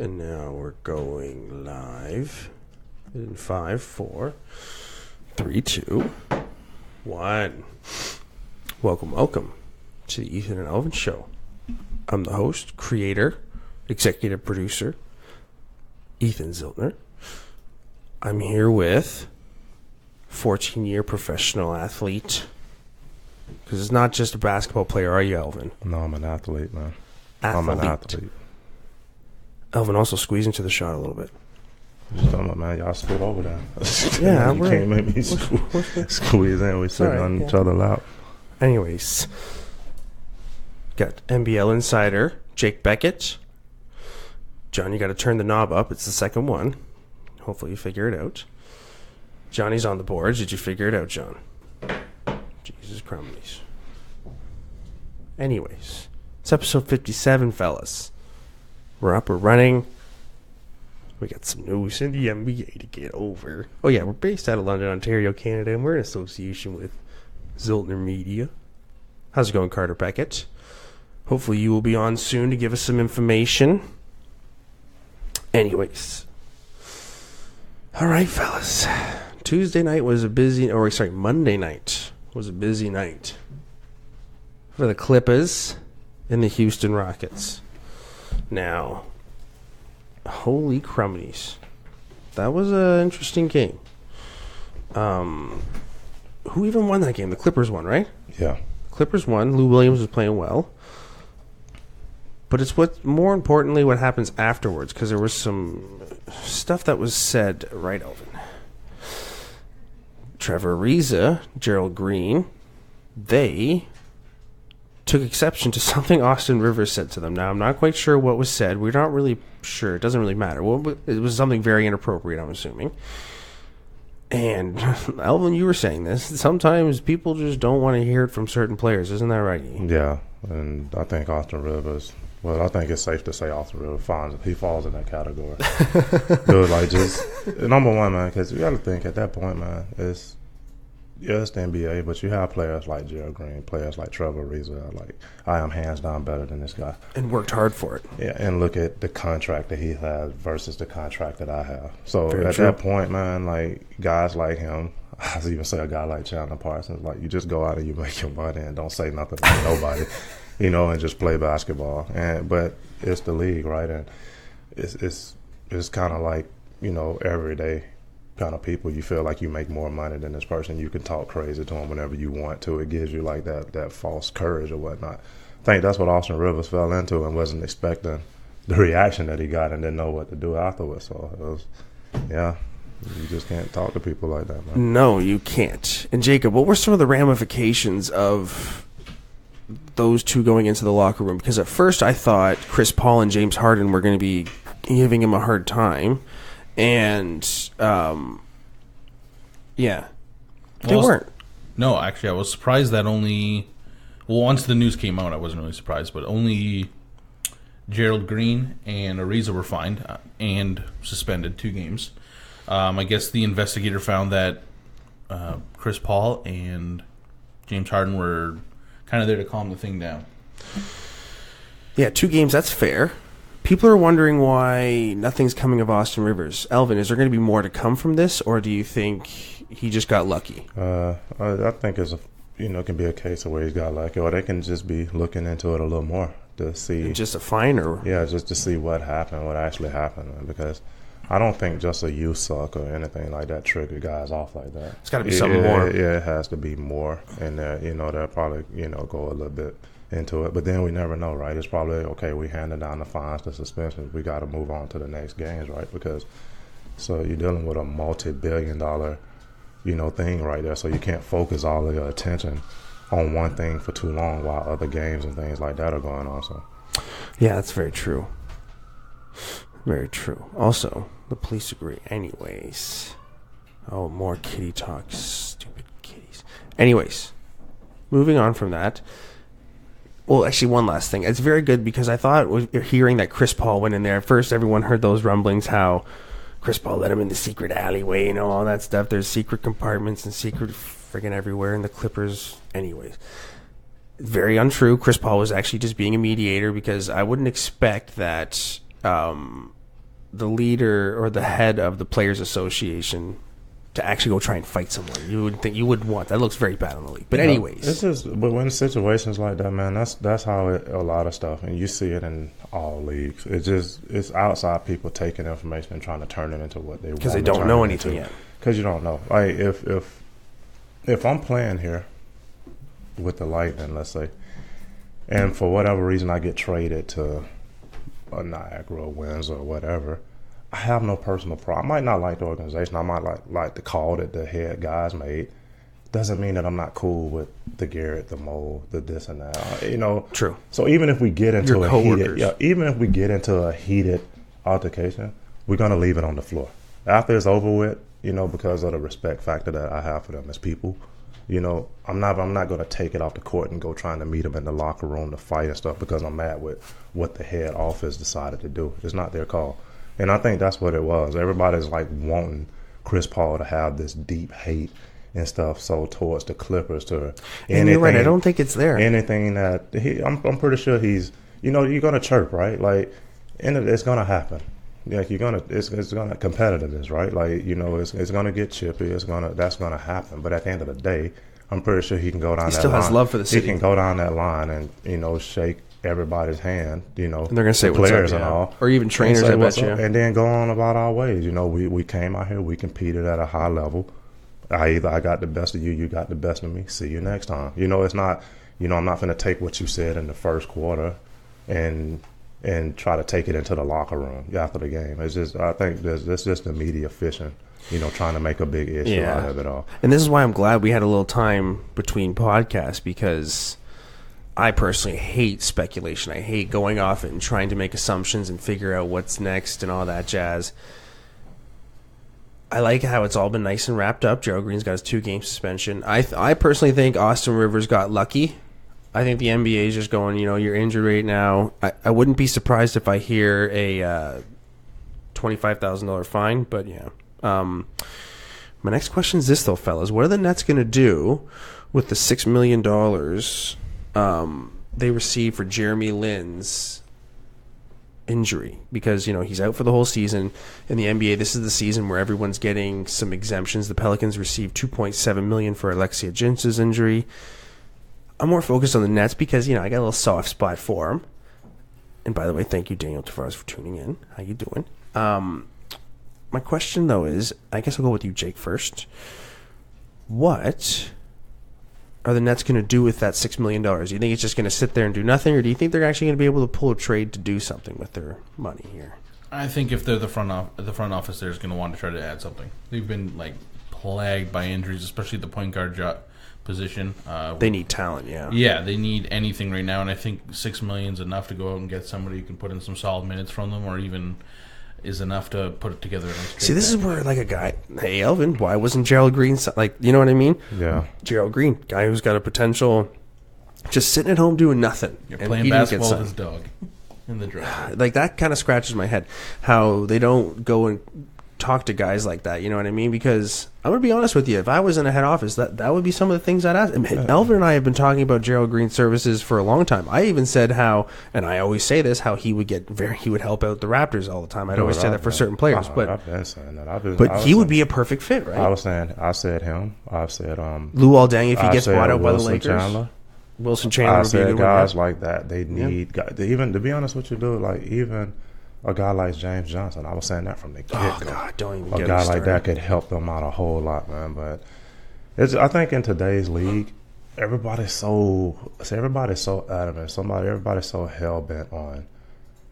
And now we're going live in five, four, three, two, one. Welcome, welcome to the Ethan and Elvin Show. I'm the host, creator, executive producer, Ethan Ziltener. I'm here with 14 year professional athlete. Because it's not just a basketball player, are you, Elvin? No, I'm an athlete, man. Athlete. I'm an athlete. Elvin also squeeze into the shot a little bit. Just talking about, man, y'all scoot over there. Yeah, you can't make me sque- squeeze in. We sitting alright, on yeah. each other lap. Anyways, got NBL insider Jake Beckett. John, you got to turn the knob up. It's the second one. Hopefully, you figure it out. Johnny's on the boards. Did you figure it out, John? Jesus Christ. Anyways, it's episode 57, fellas. We're up, we're running. We got some news in the NBA to get over. Oh, yeah, we're based out of London, Ontario, Canada, and we're in association with Ziltener Media. How's it going, Carter Peckett? Hopefully, you will be on soon to give us some information. Anyways, all right, fellas. Tuesday night was a busy, or sorry, Monday night was a busy night for the Clippers and the Houston Rockets. Now, holy crummies, that was an interesting game. Um, who even won that game? The Clippers won, right? Yeah. Clippers won. Lou Williams was playing well. But it's what more importantly what happens afterwards because there was some stuff that was said right Elvin. Trevor Ariza, Gerald Green, they took exception to something Austin Rivers said to them. Now I'm not quite sure what was said. We're not really sure. It doesn't really matter. Well, it was something very inappropriate. I'm assuming. And Elvin, you were saying this. Sometimes people just don't want to hear it from certain players, isn't that right? Yeah. And I think Austin Rivers, well, I think it's safe to say Austin Rivers falls, he falls in that category. Dude, like, just, number one, man, because you got to think at that point, man, it's, yeah, it's the NBA, but you have players like Gerald Green, players like Trevor Ariza. Like, I am hands down better than this guy. And worked hard for it. Yeah, and look at the contract that he has versus the contract that I have. So Very at true. that point, man, like guys like him, I was even say a guy like Chandler Parsons, like you just go out and you make your money and don't say nothing to nobody, you know, and just play basketball. And but it's the league, right? And it's it's it's kind of like you know everyday kind of people. You feel like you make more money than this person. You can talk crazy to them whenever you want to. It gives you like that that false courage or whatnot. I think that's what Austin Rivers fell into and wasn't expecting the reaction that he got and didn't know what to do afterwards. So was, yeah, you just can't talk to people like that, man. No, you can't. And Jacob, what were some of the ramifications of those two going into the locker room? Because at first I thought Chris Paul and James Harden were going to be giving him a hard time, and um, yeah, they Well, weren't. No, actually, I was surprised that only. Well, once the news came out, I wasn't really surprised, but only Gerald Green and Ariza were fined uh, and suspended two games. Um, I guess the investigator found that uh, Chris Paul and James Harden were kind of there to calm the thing down. Yeah, two games. That's fair. People are wondering why nothing's coming of Austin Rivers. Elvin, is there going to be more to come from this, or do you think he just got lucky? Uh, I, I think it's a, you know, it can be a case of where he's got lucky, or they can just be looking into it a little more to see Just a fine, or Yeah, just to see what happened, what actually happened, because I don't think just a youth suck or anything like that triggered guys off like that. It's gotta be It- something it- more. Yeah, it has to be more, and uh, you know they'll probably you know go a little bit into it, but then we never know, right? It's probably okay. We handed down the fines, the suspensions. We got to move on to the next games, right? Because so you're dealing with a multi-billion-dollar, you know, thing right there. So you can't focus all of your attention on one thing for too long while other games and things like that are going on. So. Yeah, that's very true. Very true. Also, the police agree. Anyways. Oh, more kitty talk. Stupid kitties. Anyways, moving on from that. Well, actually, one last thing. It's very good because I thought hearing that Chris Paul went in there. First, everyone heard those rumblings how Chris Paul let him in the secret alleyway, you know, all that stuff. There's secret compartments and secret friggin' everywhere in the Clippers. Anyways, very untrue. Chris Paul was actually just being a mediator because I wouldn't expect that um, the leader or the head of the players association to actually go try and fight someone. You would think you would want that. Looks very bad in the league. But Yeah, anyways, it's just but when situations like that, man, that's that's how it, a lot of stuff, and you see it in all leagues. It's just it's outside people taking information and trying to turn it into what they want. because they don't know anything into. yet. Because you don't know. Like if if if I'm playing here with the Lightning, let's say, and for whatever reason I get traded to a Niagara Winds or whatever, I have no personal problem. I might not like the organization. I might like like the call that the head guys made. Doesn't mean that I'm not cool with the Garrett, the Mo, the this and that. Uh, You know, True. so even if we get into Your a coworkers. heated, yeah, even if we get into a heated altercation, we're gonna leave it on the floor after it's over with. You know, because of the respect factor that I have for them as people. You know, I'm not I'm not gonna take it off the court and go trying to meet them in the locker room to fight and stuff because I'm mad with what the head office decided to do. It's not their call, and I think that's what it was. Everybody's like wanting Chris Paul to have this deep hate and stuff so towards the Clippers to And you're right. I don't think it's there. anything that he, I'm, I'm pretty sure he's, you know, you're gonna chirp, right? Like, and it's gonna happen. Like you're gonna, it's, it's gonna competitiveness, right? Like, you know, it's, it's gonna get chippy. It's gonna, that's gonna happen. But at the end of the day, I'm pretty sure he can go down. He that still has love for the city. He can go down that line and you know shake everybody's hand. You know, And they're gonna say the what's up, players and all, Or even trainers, say I bet you. and then go on about our ways. You know, we we came out here, we competed at a high level. I either I got the best of you, you got the best of me. See you next time. You know, it's not. You know, I'm not going to take what you said in the first quarter, and and try to take it into the locker room after the game. It's just I think there's that's just the media fishing. You know, trying to make a big issue Yeah. out of it all. And this is why I'm glad we had a little time between podcasts because I personally hate speculation. I hate going off and trying to make assumptions and figure out what's next and all that jazz. I like how it's all been nice and wrapped up. Joe Green's got his two game suspension. I th- I personally think Austin Rivers got lucky. I think the NBA is just going, you know, you're injured right now. I, I wouldn't be surprised if I hear a uh, $25,000 fine, but yeah. Um, my next question is this, though, fellas. What are the Nets going to do with the $6 million um, they received for Jeremy Lin's injury? Because, you know, he's out for the whole season. In the NBA, this is the season where everyone's getting some exemptions. The Pelicans received 2.7 million for Alexis Ajinça's injury. I'm more focused on the Nets because, you know, I got a little soft spot for him. And by the way, thank you, Daniel Tavares, for tuning in. How you doing? Um, my question though is, I guess I'll go with you, Jake, first. What are the Nets going to do with that six million dollars? Do you think it's just going to sit there and do nothing, or do you think they're actually going to be able to pull a trade to do something with their money here? I think if they're the front off, the front office, they're going to want to try to add something. They've been like plagued by injuries, especially the point guard jo- position. Uh, They need talent, yeah. yeah, they need anything right now, and I think six million's enough to go out and get somebody who can put in some solid minutes from them, or even is enough to put it together. a See, this is where like a guy, hey Elvin, why wasn't Gerald Green si- like you know what I mean? Yeah. Gerald Green, guy who's got a potential, just sitting at home doing nothing. You're and playing he basketball with his dog in the driveway. like that kind of scratches my head how they don't go and talk to guys like that you know what i mean because i'm gonna be honest with you if i was in a head office that that would be some of the things i'd ask and elvin and i have been talking about gerald green services for a long time i even said how and i always say this how he would get very he would help out the raptors all the time i'd always say that for certain players but I've been saying that. I've been, but he would be a perfect fit right? I was saying. I said him. I've said um. Luol Deng if he I gets bought out by the lakers Chandler. wilson chandler I would be a said guys like that. They need guys, they even to be honest with you, dude. Like even a guy like James Johnson. I was saying that from the get oh go. god don't even a guy like that could help them out a whole lot, man. But it's I think in today's league, everybody's so everybody's so adamant. Somebody everybody's so hell bent on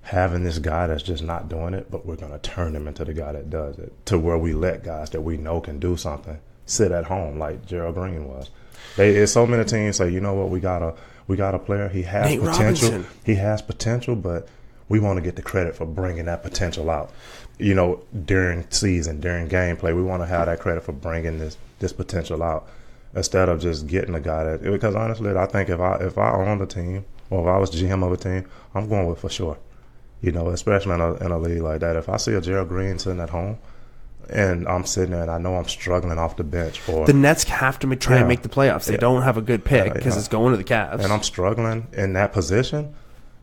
having this guy that's just not doing it, but we're gonna turn him into the guy that does it. To where we let guys that we know can do something sit at home like Gerald Green was. They it's so many teams say, you know what, we got a we got a player. He has Nate potential. Robinson. He has potential, but we want to get the credit for bringing that potential out. You know, during season, during gameplay, we want to have that credit for bringing this this potential out instead of just getting a guy that. Because honestly, I think if I if I owned a team or if I was GM of a team, I'm going with for sure. You know, especially in a, in a league like that. If I see a Gerald Green sitting at home, and I'm sitting there and I know I'm struggling off the bench, or the Nets have to try Yeah. and make the playoffs. They Yeah. don't have a good pick because yeah. it's going to the Cavs. and I'm struggling in that position,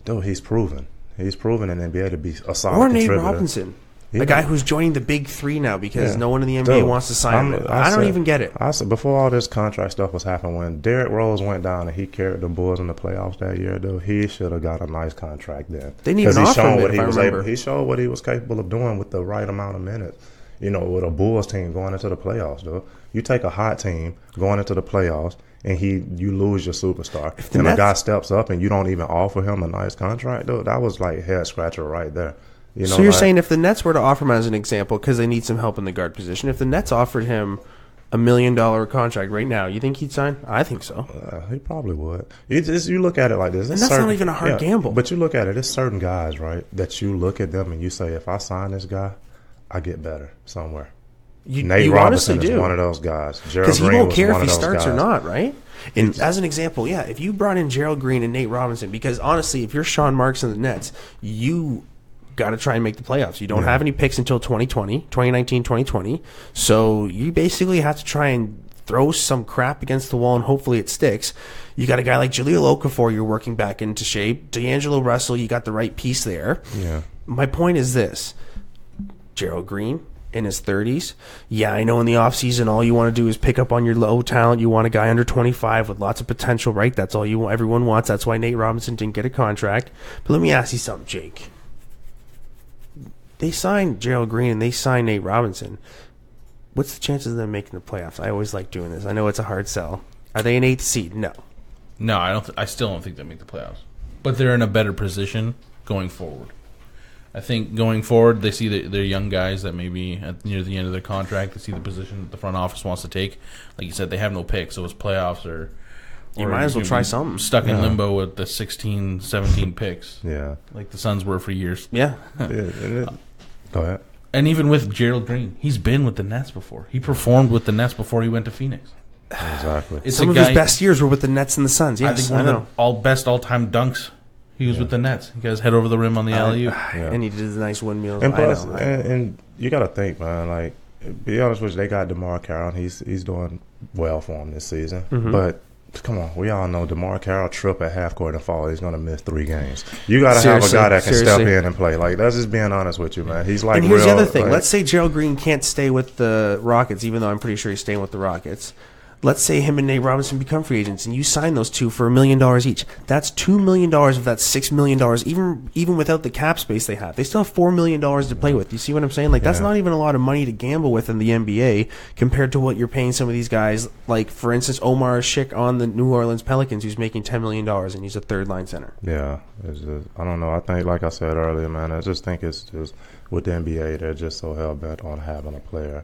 dude, he's proven. He's proven in the NBA to be a solid or Nate contributor. Robinson. He a guy who's joining the big three now because Yeah. no one in the NBA Dude, wants to sign I'm- him. I, don't said- even get it. I said before all this contract stuff was happening, when Derrick Rose went down and he carried the Bulls in the playoffs that year, dude, he should have got a nice contract then. They 'Cause he offer showed him it, what he I was able. He showed what he was capable of doing with the right amount of minutes. You know, with a Bulls team going into the playoffs, dude. You take a hot team going into the playoffs. And he, you lose your superstar, and a guy steps up, and you don't even offer him a nice contract, dude. That was like head scratcher right there. You know, so you're like- saying if the Nets were to offer him as an example because they need some help in the guard position, if the Nets offered him a million dollar contract right now, you think he'd sign? I think so. Uh, he probably would. You just you look at it like this, And that's not even a hard gamble. But you look at it, it's certain guys, right? That you look at them and you say, if I sign this guy, I get better somewhere. You, Nate you Robinson honestly is do. one of those guys. Because he Green won't care if he starts or not, right? And as an example, yeah, if you brought in Gerald Green and Nate Robinson, because honestly, if you're Sean Marks and the Nets, you got to try and make the playoffs. You don't have any picks until 2020, 2019, 2020. So you basically have to try and throw some crap against the wall and hopefully it sticks. You got a guy like Jahlil Okafor you're working back into shape. D'Angelo Russell, you got the right piece there. Yeah. My point is this Gerald Green in his 30s. Yeah, I know in the offseason, all you want to do is pick up on your low talent. You want a guy under 25 with lots of potential, right? That's all you want. Everyone wants. That's why Nate Robinson didn't get a contract. But let me ask you something, Jake. They signed Gerald Green and they signed Nate Robinson. What's the chances of them making the playoffs? I always like doing this. I know it's a hard sell. Are they an eighth seed? No. No, I don't. Th- I still don't think they make the playoffs, but they're in a better position going forward. I think going forward, they see that they're young guys that maybe at near the end of their contract, they see the position that the front office wants to take. Like you said, they have no pick, so it's playoffs or. You or might as well try something. Stuck in limbo with the 16, 17 picks, Yeah. like the Suns were for years. Yeah. Yeah, and go ahead. And even with Gerald Green, he's been with the Nets before. He performed with the Nets before he went to Phoenix. Exactly. It's Some of guy, his best years were with the Nets and the Suns. I Yes, think I, one of the all best all time dunks. He was with the Nets. He guys head over the rim on the alley oop. Yeah. And he did the nice windmill. And I plus, know, I know. and, and you got to think, man. Like, be honest with you, they got DeMarre Carroll. and He's he's doing well for him this season. Mm-hmm. But come on, we all know DeMarre Carroll trip at half court and fall. He's going to miss three games. You got to have a guy that can step in and play. Like that's just being honest with you, man. He's like. and here's the other thing. like- Let's say Gerald Green can't stay with the Rockets, even though I'm pretty sure he's staying with the Rockets. Let's say him and Nate Robinson become free agents, and you sign those two for a million dollars each. That's two million dollars of that six million dollars, even even without the cap space they have. They still have four million dollars to play with. You see what I'm saying? Like that's Yeah. not even a lot of money to gamble with in the NBA compared to what you're paying some of these guys. Like for instance, Omer Asik on the New Orleans Pelicans, who's making ten million dollars, and he's a third line center. Yeah, it's just, I don't know. I think, like I said earlier, man, I just think it's just with the NBA, they're just so hell bent on having a player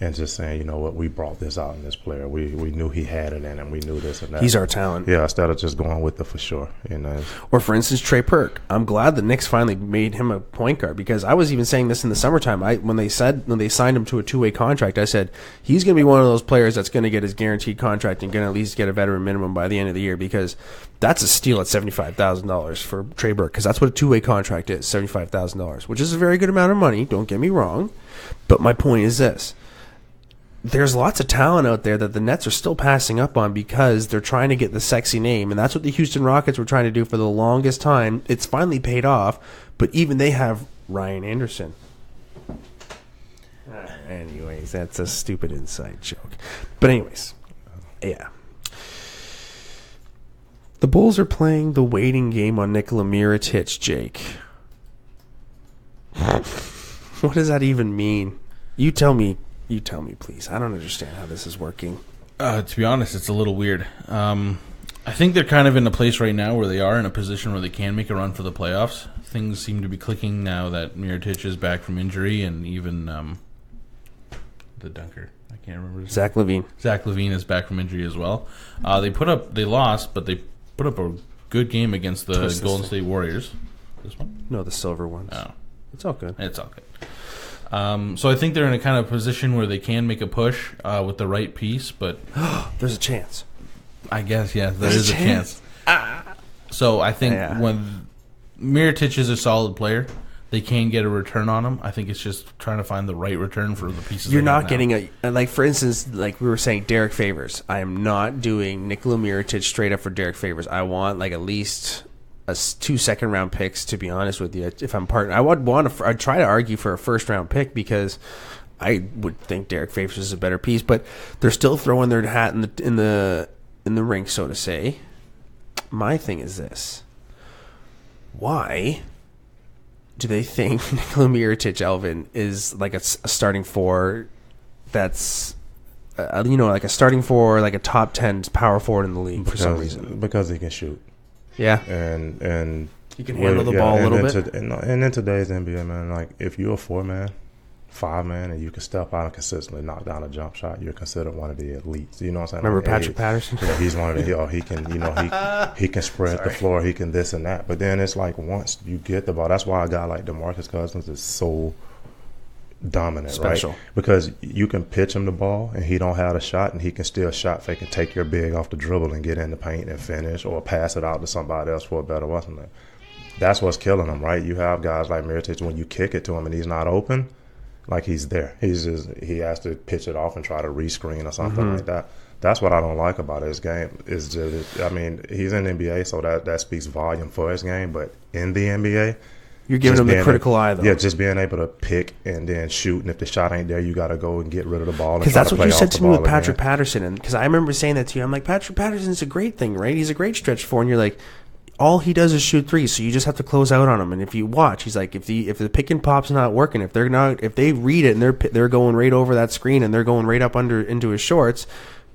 and just saying, you know what, we brought this out in this player. We we knew he had it in him. We knew this and that. He's our talent. yeah. Instead of just going with the for sure, you know. Or for instance, Trey Burke. I'm glad the Knicks finally made him a point guard because I was even saying this in the summertime. I when they said when they signed him to a two way contract, I said he's going to be one of those players that's going to get his guaranteed contract and going to at least get a veteran minimum by the end of the year because that's a steal at seventy five thousand dollars for Trey Burke because that's what a two way contract is seventy five thousand dollars, which is a very good amount of money. Don't get me wrong, but my point is this there's lots of talent out there that the Nets are still passing up on because they're trying to get the sexy name, and that's what the Houston Rockets were trying to do for the longest time. It's finally paid off, but even they have Ryan Anderson. Ah, anyways, that's a stupid inside joke. But anyways, yeah. The Bulls are playing the waiting game on Nikola Mirotic, Jake. what does that even mean? You tell me. You tell me, please. I don't understand how this is working. Uh, to be honest, it's a little weird. Um, I think they're kind of in a place right now where they are in a position where they can make a run for the playoffs. Things seem to be clicking now that Mirotic is back from injury, and even um, the dunker. I can't remember. Zach LaVine. Zach LaVine is back from injury as well. Uh, they put up, they lost, but they put up a good game against the Golden. State Warriors. This one, No, the silver ones. oh, It's all good. it's all good. Um, so I think they're in a kind of position where they can make a push uh, with the right piece, but There's a chance. I guess yeah, there There's is a a chance. So I think Yeah. when Mirotic is a solid player, they can get a return on him. I think it's just trying to find the right return for the pieces. You're not now. getting a uh, like for instance, like we were saying, Derrick Favors. I am not doing Nikola Mirotic straight up for Derrick Favors. I want like at least a two second round picks. To be honest with you, if I'm part, I would want to. I'd try to argue for a first round pick because I would think Derrick Favors is a better piece, but they're still throwing their hat in the in the in the ring, so to say. My thing is this: Why do they think Nikola Mirotic Elvin is like a starting four? That's uh, you know like a starting four, like a top ten power forward in the league for some reason. because he can shoot Yeah, and and he can handle the ball a and little in bit. to- and, and in today's NBA, man, like if you're a four man, five man, and you can step out and consistently knock down a jump shot, you're considered one of the elites. You know what I'm saying? Remember Like, Patrick hey, Patterson? Yeah, he's one of the. Oh, he can. You know, he he can spread the floor. He can this and that. But then it's like once you get the ball, that's why a guy like Demarcus Cousins is so dominant, Special. right? Because you can pitch him the ball and he don't have a shot, and he can still shot fake and take your big off the dribble and get in the paint and finish, or pass it out to somebody else for a better weapon. That's what's killing him, right? You have guys like Mirotic when you kick it to him and he's not open, like he's there. He's just he has to pitch it off and try to rescreen or something Mm-hmm. like that. That's what I don't like about his game. Is just I mean he's in the NBA, so that that speaks volume for his game. But in the NBA, You're giving just him the critical a- eye though. Yeah, just being able to pick and then shoot, and if the shot ain't there, you got to go and get rid of the ball. Because that's what you said to me with ball again. Patrick Patterson, and because I remember saying that to you, I'm like, Patrick Patterson's a great thing, right? He's a great stretch four, and you're like, all he does is shoot threes, so you just have to close out on him. And if you watch, he's like, if the if the pick and pop's not working, if they're not, if they read it and they're they're going right over that screen and they're going right up under into his shorts,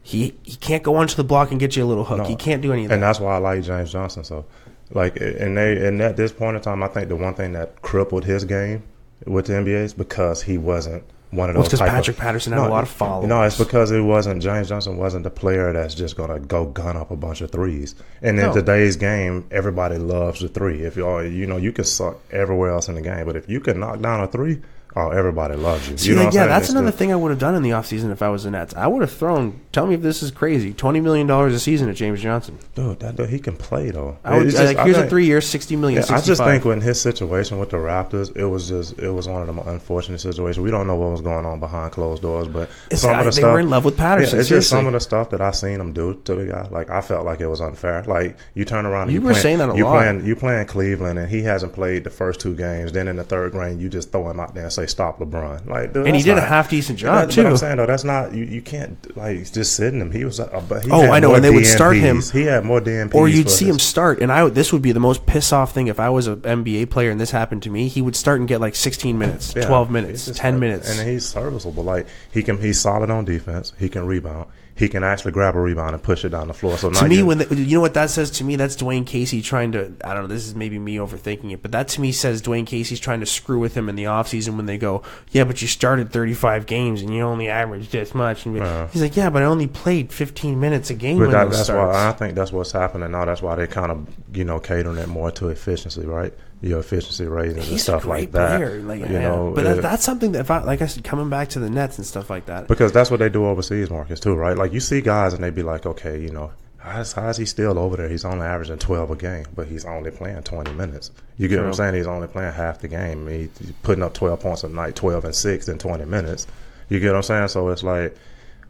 he he can't go onto the block and get you a little hook. No. He can't do anything. and that's why I like James Johnson. So, like, and they and at this point in time, I think the one thing that crippled his game with the NBA is because he wasn't one of Well, those. it's 'cause type of- Patrick Patterson had a lot of followers. No, it's because it wasn't James Johnson wasn't the player that's just gonna go gun up a bunch of threes. And in No. today's game, everybody loves the three. If you are, you know, you can suck everywhere else in the game, but if you can knock down a three, oh, everybody loves you. See, you know like, yeah, that's another the- thing I would have done in the offseason if I was the Nets. I would have thrown. Tell me if this is crazy. Twenty million dollars a season at James Johnson. Dude, that dude, he can play though. I would just- like I here's a three year, sixty million. Yeah, I just think when his situation with the Raptors, it was just it was one of them unfortunate situations. We don't know what was going on behind closed doors, but It's- some I- of the they stuff were in love with Patterson, Yeah, it's just some of the stuff that I seen him do to the guy. Like I felt like it was unfair. Like you turn around, and You you were playing, saying that a you lot. playing you playing Cleveland, and he hasn't played the first two games. Then in the third game, you just throw him out there and say stop LeBron. Like, dude, and he did a half decent job But I'm saying though, that's not you. You can't like just sitting him. He was, uh, but he Oh, I know, and they would start him- He had more DNPs, Or you'd see his- him start, and I this would be the most piss off thing if I was an NBA player and this happened to me. He would start and get like sixteen minutes, Yeah, twelve minutes, ten like- minutes. and he's serviceable. Like he can, he's solid on defense. He can rebound. He can actually grab a rebound and push it down the floor. So to me, you- when the, you know what that says to me, that's Dwane Casey trying to. I don't know. This is maybe me overthinking it, but that to me says Dwane Casey's trying to screw with him in the offseason when they go, yeah, but you started 35 games and you only averaged this much. And Yeah. he's like, yeah, but I only played 15 minutes a game. But that, that's starts. why I think that's what's happening now. That's why they kind of you know catering it more to efficiency, right? Your efficiency ratings and He's stuff like that. player, like, you yeah. know, but uh, that, that's something that, if I, like I said, coming back to the Nets and stuff like that. because that's what they do overseas markets too, right? Like you see guys and they be like, okay, you know, how's, how's he still over there? He's only averaging twelve a game, but he's only playing twenty minutes. You get what I'm saying? He's only playing half the game. He- He's putting up twelve points a night, twelve and six in twenty minutes. You get what I'm saying? So it's like.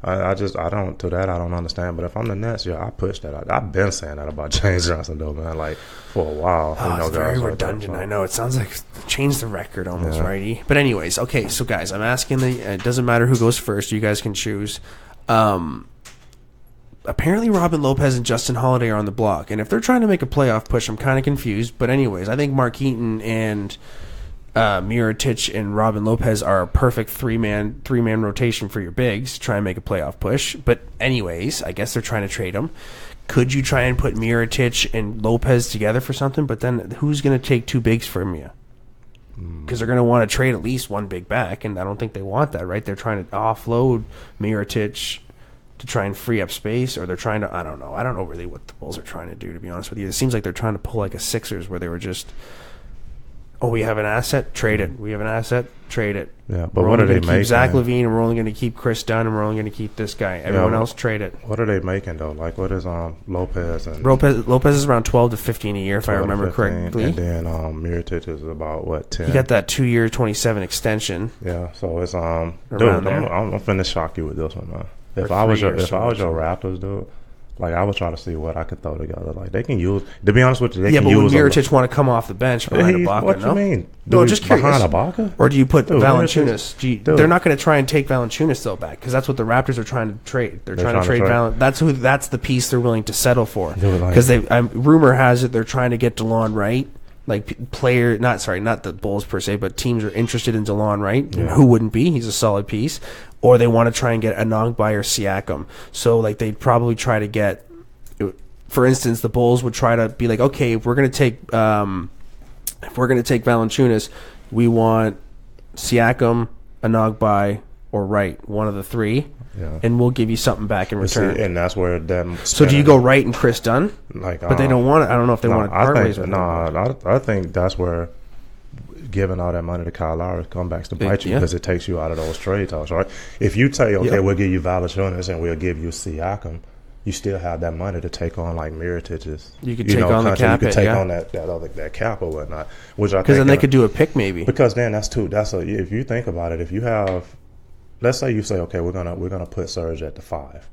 I, I just I don't to that I don't understand. But if I'm the Nets, yeah, I push that. I, I've been saying that about James Johnson though, man. Like for a while, Oh, you know, it's very guys like that, redundant. I know it sounds like change the record almost, Yeah. righty. But anyways, okay. So guys, I'm asking the. It doesn't matter who goes first. You guys can choose. Um, apparently, Robin Lopez and Justin Holiday are on the block, and if they're trying to make a playoff push, I'm kind of confused. But anyways, I think Markkanen and uh, Mirotic and Robin Lopez are a perfect three man three man rotation for your bigs to try and make a playoff push. But anyways, I guess they're trying to trade them. Could you try and put Mirotic and Lopez together for something? But then who's going to take two bigs from you? Because they're going to want to trade at least one big back, and I don't think they want that, right? They're trying to offload Mirotic to try and free up space, or they're trying to. I don't know. I don't know really what the Bulls are trying to do. To be honest with you, it seems like they're trying to pull like a Sixers, where they were just, oh, we have an asset, trade it. We have an asset, trade it. Yeah, but we're what are they gonna Zach? LaVine, and we're only going to keep Kris Dunn, and we're only going to keep this guy. Everyone but- else, trade it. What are they making though? Like what is um Lopez and Lopez Lopez is around twelve to fifteen a year, if I remember 15, correctly. And then um Mirotic is about what ten? He got that two year, twenty seven extension. Yeah, so it's um, dude, Around I'm. I'm, I'm finna shock you with this one, man. If I was your, if I was your Raptors, dude, Like I was trying to see what I could throw together. Like they can use. To be honest with you, they Yeah, can but use. a- Mirotic want to come off the bench behind Ibaka? what no? you mean? No, Do we- just curious. behind Ibaka? Or do you put Dude, Valanciunas? You, they're not going to try and take Valanciunas though back because that's what the Raptors are trying to trade. They're, trying, to trade, Val. That's who. That's the piece they're willing to settle for. Dude, like- Because they, um, rumor has it they're trying to get Delon Wright. Like player, not sorry, not the Bulls per se, but teams are interested in Delon Wright. Yeah. Who wouldn't be? He's a solid piece. Or they want to try and get Anunoby or Siakam. So like they'd probably try to get for instance, the Bulls would try to be like, okay, if we're going to take um, if we're going to take Valanciunas, we want Siakam, Anunoby, or Wright, one of the three, Yeah. and we'll give you something back in And see, return. and that's where them. so do you go Wright and Kris Dunn? Like, But they uh, don't want it. I don't know if they no, want to part think ways with no. I, I think that's where giving all that money to Kyle Lowry comes back to bite you yeah. because it takes you out of those trade talks, right? If you say, okay, Yeah. we'll give you Valanciunas and we'll give you Siakam, you still have that money to take on like Mirotic's. You could take on the cap You could take yeah. on that that other that cap or whatnot, which I Because then they could do a pick maybe. because then that's too. That's a if you think about it, if you have, let's say you say, okay, we're gonna we're gonna put Serge at the five,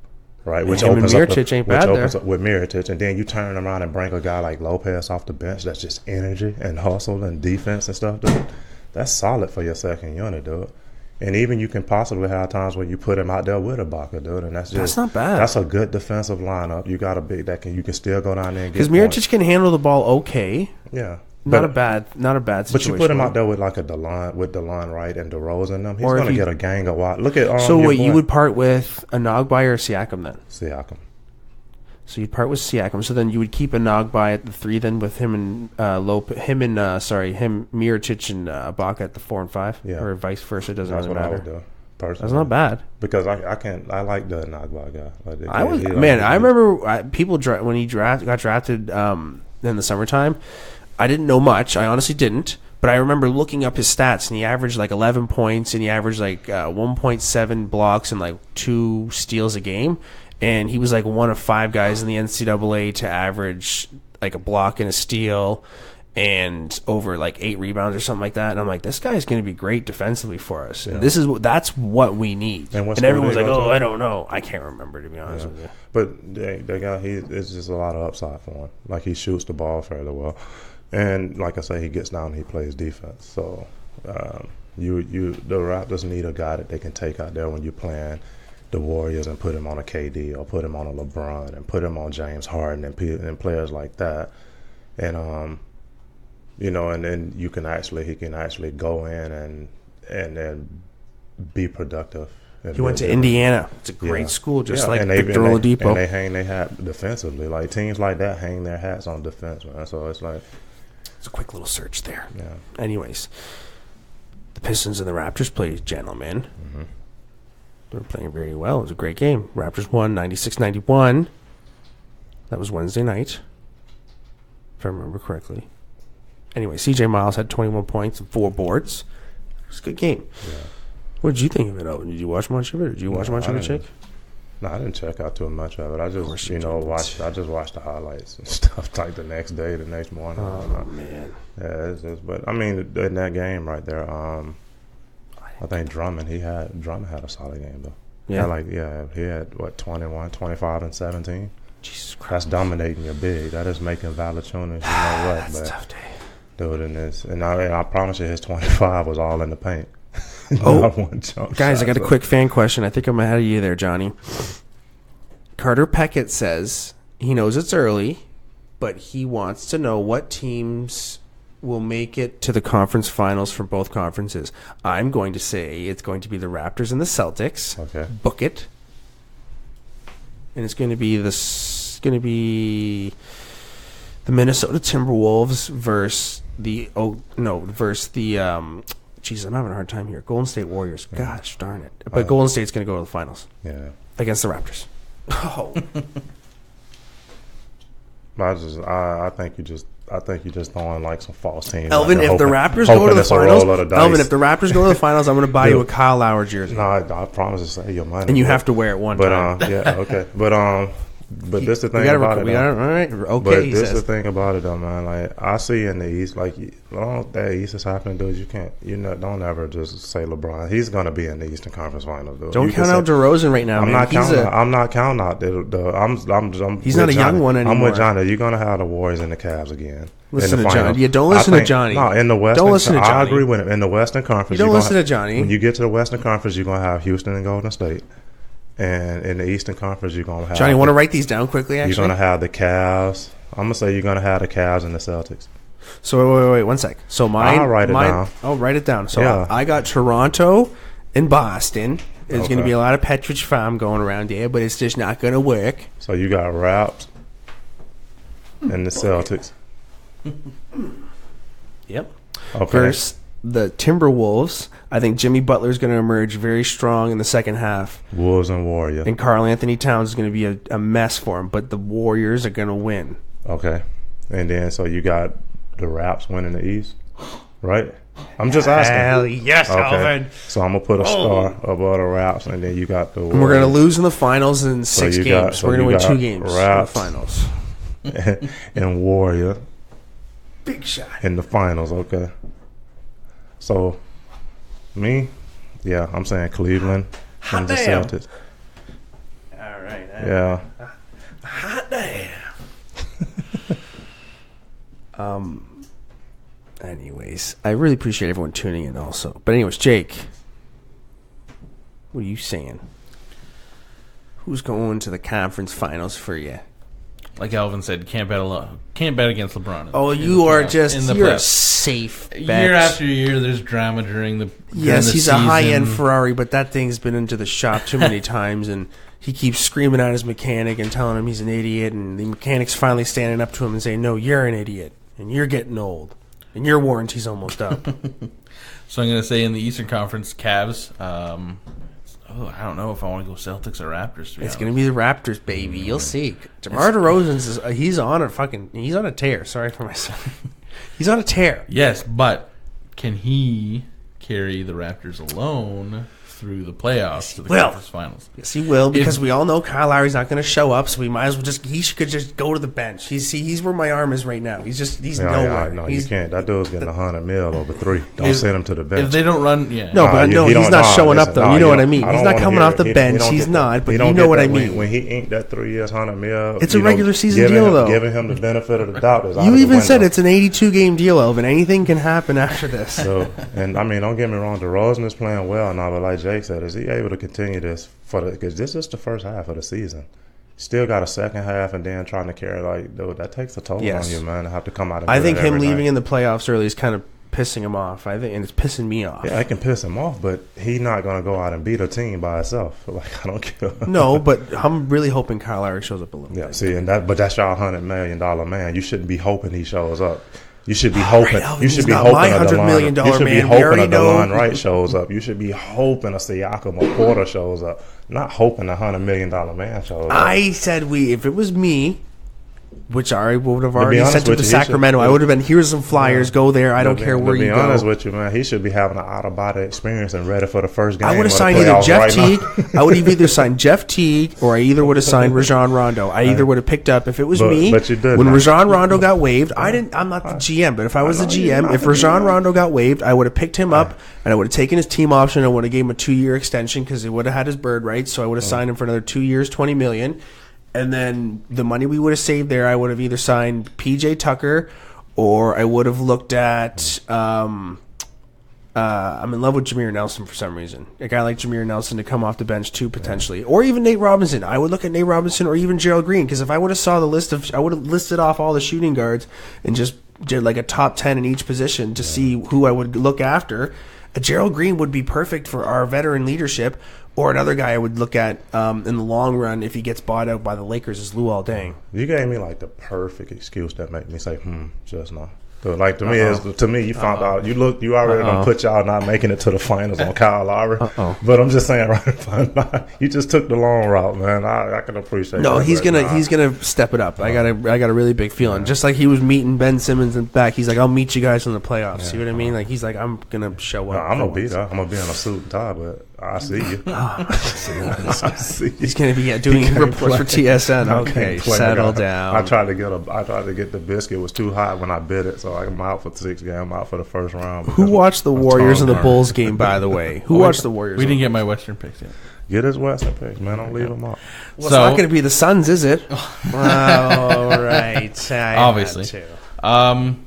right? Which him opens up the- ain't which bad opens there. up with Mirotic, and then you turn around and bring a guy like Lopez off the bench. That's just energy and hustle and defense and stuff. Dude. That's solid for your second unit, dude. And even you can possibly have times where you put him out there with a Ibaka, dude, and that's just That's not bad. That's a good defensive lineup. You got a big that can you can still go down there and Because get points. Mirotic can handle the ball okay. yeah, Not But- a bad, not a bad situation. but you put him out there with like a Delon with Delon Wright and DeRozan and them. He's going to get a gang of wild. Look at um, So your what you would part with Anunoby or Siakam then? Siakam. So you'd part with Siakam. So then you would keep Anunoby at the three, then with him and uh, Lop- him and uh, sorry, him Mirotic and uh, Ibaka at the four and five, Yeah. or vice versa. It doesn't That's really what I matter. would do. Personally. That's not bad. because I I can't I like the Nagba guy. Like, I was man. I remember I, people dra- when he draft got drafted um, in the summertime. I didn't know much. I honestly didn't. But I remember looking up his stats, and he averaged like 11 points, and he averaged like uh, 1.7 blocks and like two steals a game. And he was like one of five guys in the NCAA to average like a block and a steal, and over like eight rebounds or something like that. And I'm like, this guy's going to be great defensively for us. And this is that's what we need. And And everyone's like, oh? I don't know. I can't remember to be honest with you. But they, they got he. It's just a lot of upside for him. Like he shoots the ball fairly well, and like I say, he gets down. and He plays defense. So um, you you the Raptors need a guy that they can take out there when you're playing the Warriors and put him on a KD or put him on a LeBron and put him on James Harden and, pe- and players like that. And um, you know, and then you can actually he can actually go in and and then be productive. He went to Indiana. It's a great Yeah. school, just Yeah, like and they- Victor and they, Oladipo. And they hang their hat defensively. Like teams like that hang their hats on defense, man. So it's like, It's a quick little search there. yeah, Anyways, the Pistons and the Raptors played gentlemen. Mm-hmm. They were playing very well. It was a great game. Raptors won 96 91. That was Wednesday night, if I remember correctly. Anyway, CJ Miles had 21 points and four boards. It was a good game. What did you think of it, Owen? Did you watch much of it? Did you watch No, much I of it. Chick? No, I didn't check out too much of it. I just you you know didn't. watched. I just watched the highlights and stuff like the next day, the next morning. Oh, man. Yeah, it's, it's, but I mean, in that game right there, um, I think Drummond he had Drummond had a solid game though. Yeah. Yeah, like yeah, he had what 21, 25, and seventeen. Jesus Christ. That's dominating your big. That is making Valanciunas. You know what? That's a but tough day. dude, in this, and I, and I promise you, his twenty five was all in the paint. Oh, Not one jump Guys, I got a quick fan question. I think I'm ahead of you there, Johnny. Carter Peckett says he knows it's early, but he wants to know what teams will make it to the conference finals from both conferences. I'm going to say it's going to be the Raptors and the Celtics. Okay. Book it. And it's going to be this going to be the Minnesota Timberwolves versus the oh no versus the um Jesus, I'm having a hard time here. Golden State Warriors. Gosh darn it. But Uh, Golden State's going to go to the finals Yeah. against the Raptors. Oh, I just, I, I think you just, I think you just throwing like some false teams. Elvin, if the Raptors go to the finals, roll of the dice. Elvin, if the Raptors go to the finals, I'm going to buy you a Kyle Lowry jersey, no, I, I promise to save your money. and you have to wear it one But time. um, yeah, okay. But um, But this the thing about to it. though. all right. Okay, But this says. the thing about it though, man. Like I see in the East, like long that East is happening, dude, you can't, you know, don't ever just say LeBron. He's gonna be in the Eastern Conference Finals, dude. Don't You count out say- DeRozan right now, I'm man. not He's counting. a- out- I'm not counting out the. the I'm. I'm. I'm He's not a young Johnny. one I'm with Johnny. You're gonna have the Warriors and the Cavs again. Listen to Johnny. Yeah, don't listen to Johnny. No, in the Western. Don't listen to Johnny. I agree with him. In the Western Conference, You don't listen to Johnny. When you get to the Western Conference, you're gonna have Houston and Golden State, and in the Eastern Conference, you're gonna have Johnny, want to write these down quickly? Actually, You're gonna have the Cavs. I'm gonna say you're gonna have the Cavs and the Celtics. So wait, wait, wait, one sec. So mine, I'll write it mine, down. I'll write it down. So Yeah. I got Toronto and Boston. There's going to be a lot of Petrich Farm going around there, but it's just not going to work. So you got Raps and the Celtics. Yep. Okay. Versus the Timberwolves, I think Jimmy Butler is going to emerge very strong in the second half, Wolves and Warrior. and Karl-Anthony Towns is going to be a, a mess for him. But the Warriors are going to win. Okay. And then so you got the Raps winning the East, right? I'm just asking. Hell yes, Okay. So I'm gonna put a star oh. above the Raps, and then you got the. And we're going to lose in the finals in six you games. got- so we're gonna win two games Raps. in the finals. and Warrior Big shot. in the finals. Okay. So, me, yeah, I'm saying Cleveland and the damn. Celtics. All right. Yeah. Hot damn. um. Anyways, I really appreciate everyone tuning in. Also, but anyways, Jake, what are you saying? Who's going to the conference finals for you? Like Alvin said, can't bet a lot. Can't bet against LeBron. Oh, in you the are playoffs- just in the you're a safe bet. Year after year, there's drama during the. during Yes, the he's a high end. Ferrari, but that thing's been into the shop too many times, and he keeps screaming at his mechanic and telling him he's an idiot, and the mechanic's finally standing up to him and saying, "No, you're an idiot, and you're getting old, and your warranty's almost up." So I'm going to say in the Eastern Conference, Cavs. Um, oh, I don't know if I want to go Celtics or Raptors. To it's gonna be the Raptors, baby. You'll see. DeMar DeRozan's is, uh, he's on a fucking he's on a tear. Sorry for my son. he's on a tear. Yes, but can he carry the Raptors alone through the playoffs to the will. conference finals? Yes, he will because If- we all know Kyle Lowry's not going to show up, so we might as well just he could just go to the bench. He's see, he's where my arm is right now. He's just he's Yeah, nowhere. yeah, no, he's, you can't. That dude's getting a hundred mil over three. Don't If- send him to the bench. If they don't run, yeah. No, but you- no, he's don't- nah, showing up though. nah, you know what I mean. He's don't coming hear off the He- he bench. don't He's get not, but you know what I mean. When he inked that three years, hundred mil, It's a regular season deal, though. Giving him the benefit of the doubt is You even said it's an 82 game deal, Elvin. Anything can happen after this. So, and I mean, don't get me wrong, DeRozan is playing well now, but like Jake said, is he able to continue this for the? Because this is the first half of the season. Still got a second half, and then trying to carry like, dude, that takes a toll Yes. on you, man. To have to come out. of I think him leaving night. in the playoffs early is kind of pissing him off. I think, and it's pissing me off. Yeah, it can piss him off, but he's not going to go out and beat a team by himself. Like I don't care. No, but I'm really hoping Kyle Lowry shows up a little. Yeah, bit. see, and that, but that's your hundred million dollar man. You shouldn't be hoping he shows up. You should be hoping. Alvin, you should be hoping my a $100 DeLon- million You should be man. Hoping a. DeLon Wright shows up. You should be hoping a Siakam or Poeltl shows up. Not hoping a hundred million dollar man shows up. I said we. If it was me, which I would have already sent him to you, he should- Sacramento, I would have been. Here's some flyers. Go there. I don't be- care where you go. to be honest with you, man, he should be having an out of body experience and ready for the first game. I would have signed either Jeff right. Teague. I would have either signed Jeff Teague or I either would have signed Rajon Rondo. I either would have picked up if it was But- me. but you did when not. Rajon Rondo got waived, I didn't. I'm not the GM, but if I was the GM, if Rajon. Rondo got waived, I would have picked him up and I would have taken his team option. I would have gave him a two year extension because he would have had his bird rights. So I would have signed him for another two years, twenty million. And then the money we would have saved there, I would have either signed PJ Tucker or I would have looked at. Um, uh, I'm in love with Jameer Nelson for some reason. A guy like Jameer Nelson to come off the bench too, potentially, or even Nate Robinson. I would look at Nate Robinson or even Gerald Green because if I would have saw the list of, I would have listed off all the shooting guards and just did like a top ten in each position to see who I would look after. A Gerald Green would be perfect for our veteran leadership, or another guy I would look at um, in the long run if he gets bought out by the Lakers is Luol Deng. You gave me like the perfect excuse that made me say, "Hmm," just now. So, like to me, is to me, you found out you look, you already gonna put y'all not making it to the finals on Kyle Lowry. Uh-oh. But I'm just saying, right? you just took the long route, man. I, I can appreciate. No, that, he's but gonna nah. he's gonna step it up. I got a I got a really big feeling. Just like he was meeting Ben Simmons in the back, he's like, I'll meet you guys in the playoffs. See what I mean? Like he's like, I'm gonna show up. Nah, I'm gonna be once. there. I'm gonna be in a suit and tie, but I see you. I see you. He's going to be doing can't reports for. TSN. I Okay, can't play. settle I- down. I tried to get a. I tried to get the biscuit. It was too hot when I bit it, so I'm out for the sixth game. I'm out for the first round. Who watched the my Warriors and the. Bulls game? By the way, who watched the Warriors? We didn't get my Western picks yet. Get his Western picks, man. Don't leave him out. Well, So- it's not going to be the Suns, is it? All right, I Obviously. to. Um,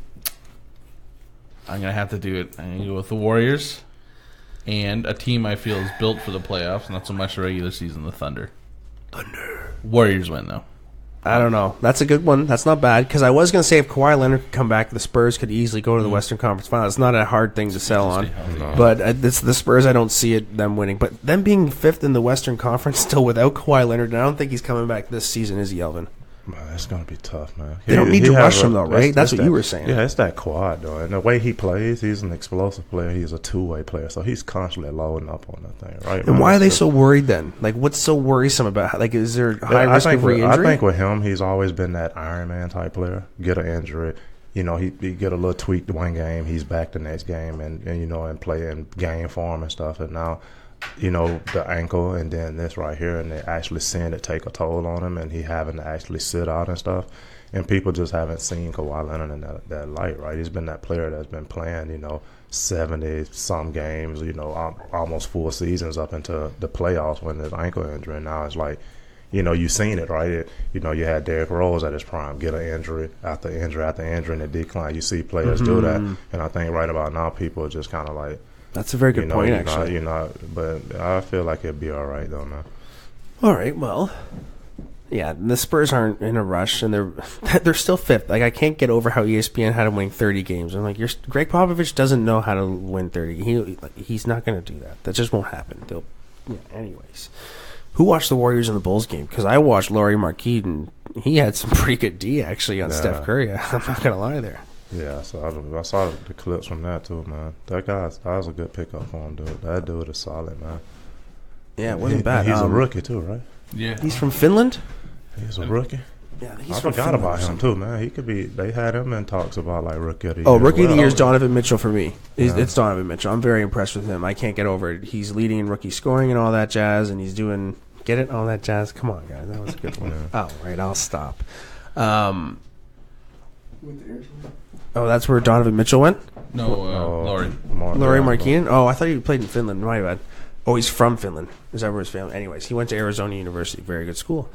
I'm gonna have to do it. I'm gonna go with the Warriors and a team I feel is built for the playoffs, not so much the regular season. The Thunder. Thunder. Warriors win though. I don't know. That's a good one. That's not bad because I was going to say if Kawhi Leonard could come back, the Spurs could easily go to the Western Conference Final. It's not a hard thing to sell on. But uh, it's the Spurs. I don't see it them winning. But them being fifth in the Western Conference still without Kawhi Leonard, and I don't think he's coming back this season. Is he, Elvin? Man, it's gonna be tough, man. They don't need to rush him, though, right? That's it's what you were saying. Yeah, it's that quad though, and the way he plays, he's an explosive player. He's a two way player, so he's constantly loading up on that thing, right? And man? why are they just- so worried then? Like, what's so worrisome about? Like, is there high Yeah, I risk think of with, re-injury? I think with him, he's always been that Iron Man type player. Get an injury, you know, he, he get a little tweaked one game, he's back the next game, and, and you know, and play in game form and stuff. And now, you know, the ankle and then this right here, and they actually seeing it take a toll on him, and he having to actually sit out and stuff. And people just haven't seen Kawhi Leonard in that, that light, right? He's been that player that's been playing, you know, 70 some games, you know, almost four seasons up into the playoffs when his ankle injury. And now it's like, you know, you've seen it, right? It, you know, you had Derrick Rose at his prime, get an injury after injury after injury, and it decline. You see players do that, mm-hmm. and I think right about now people are just kind of like, That's a very good you know, point, you're actually. not, you're not, but I feel like it'd be all right though. Now, All right, well, yeah, the Spurs aren't in a rush, and they're they're still fifth. Like I can't get over how ESPN had him win thirty games. I'm like, you're, Gregg Popovich doesn't know how to win thirty. He like, he's not going to do that. That just won't happen. They'll, yeah. Anyways, who watched the Warriors and the Bulls game? Because I watched Lauri Marquis, and he had some pretty good D actually on. Steph Curry. I'm not going to lie there. Yeah, so I, I saw the clips from that too, man. That guy's that was a good pickup for him, dude. That dude is solid, man. Yeah, it wasn't He- bad. He's Um, a rookie too, right? Yeah. He's from Finland. He's a rookie. Yeah, he's I from forgot Finland about him too, man. He could be. They had him in talks about like rookie of the Oh, year. rookie of the year is Donovan Mitchell for me. He's, Yeah. It's Donovan Mitchell. I'm very impressed with him. I can't get over it. He's leading in rookie scoring and all that jazz, and he's doing get it all that jazz. Come on, guys, that was a good one. Oh, right, I'll stop. Um, oh, that's where Donovan Mitchell went. No, uh, Oh, Lauri. Mar- Lauri yeah, Oh, I thought he played in Finland. My bad. Oh, he's from Finland. Is that where his family? Anyways, he went to Arizona University. Very good school.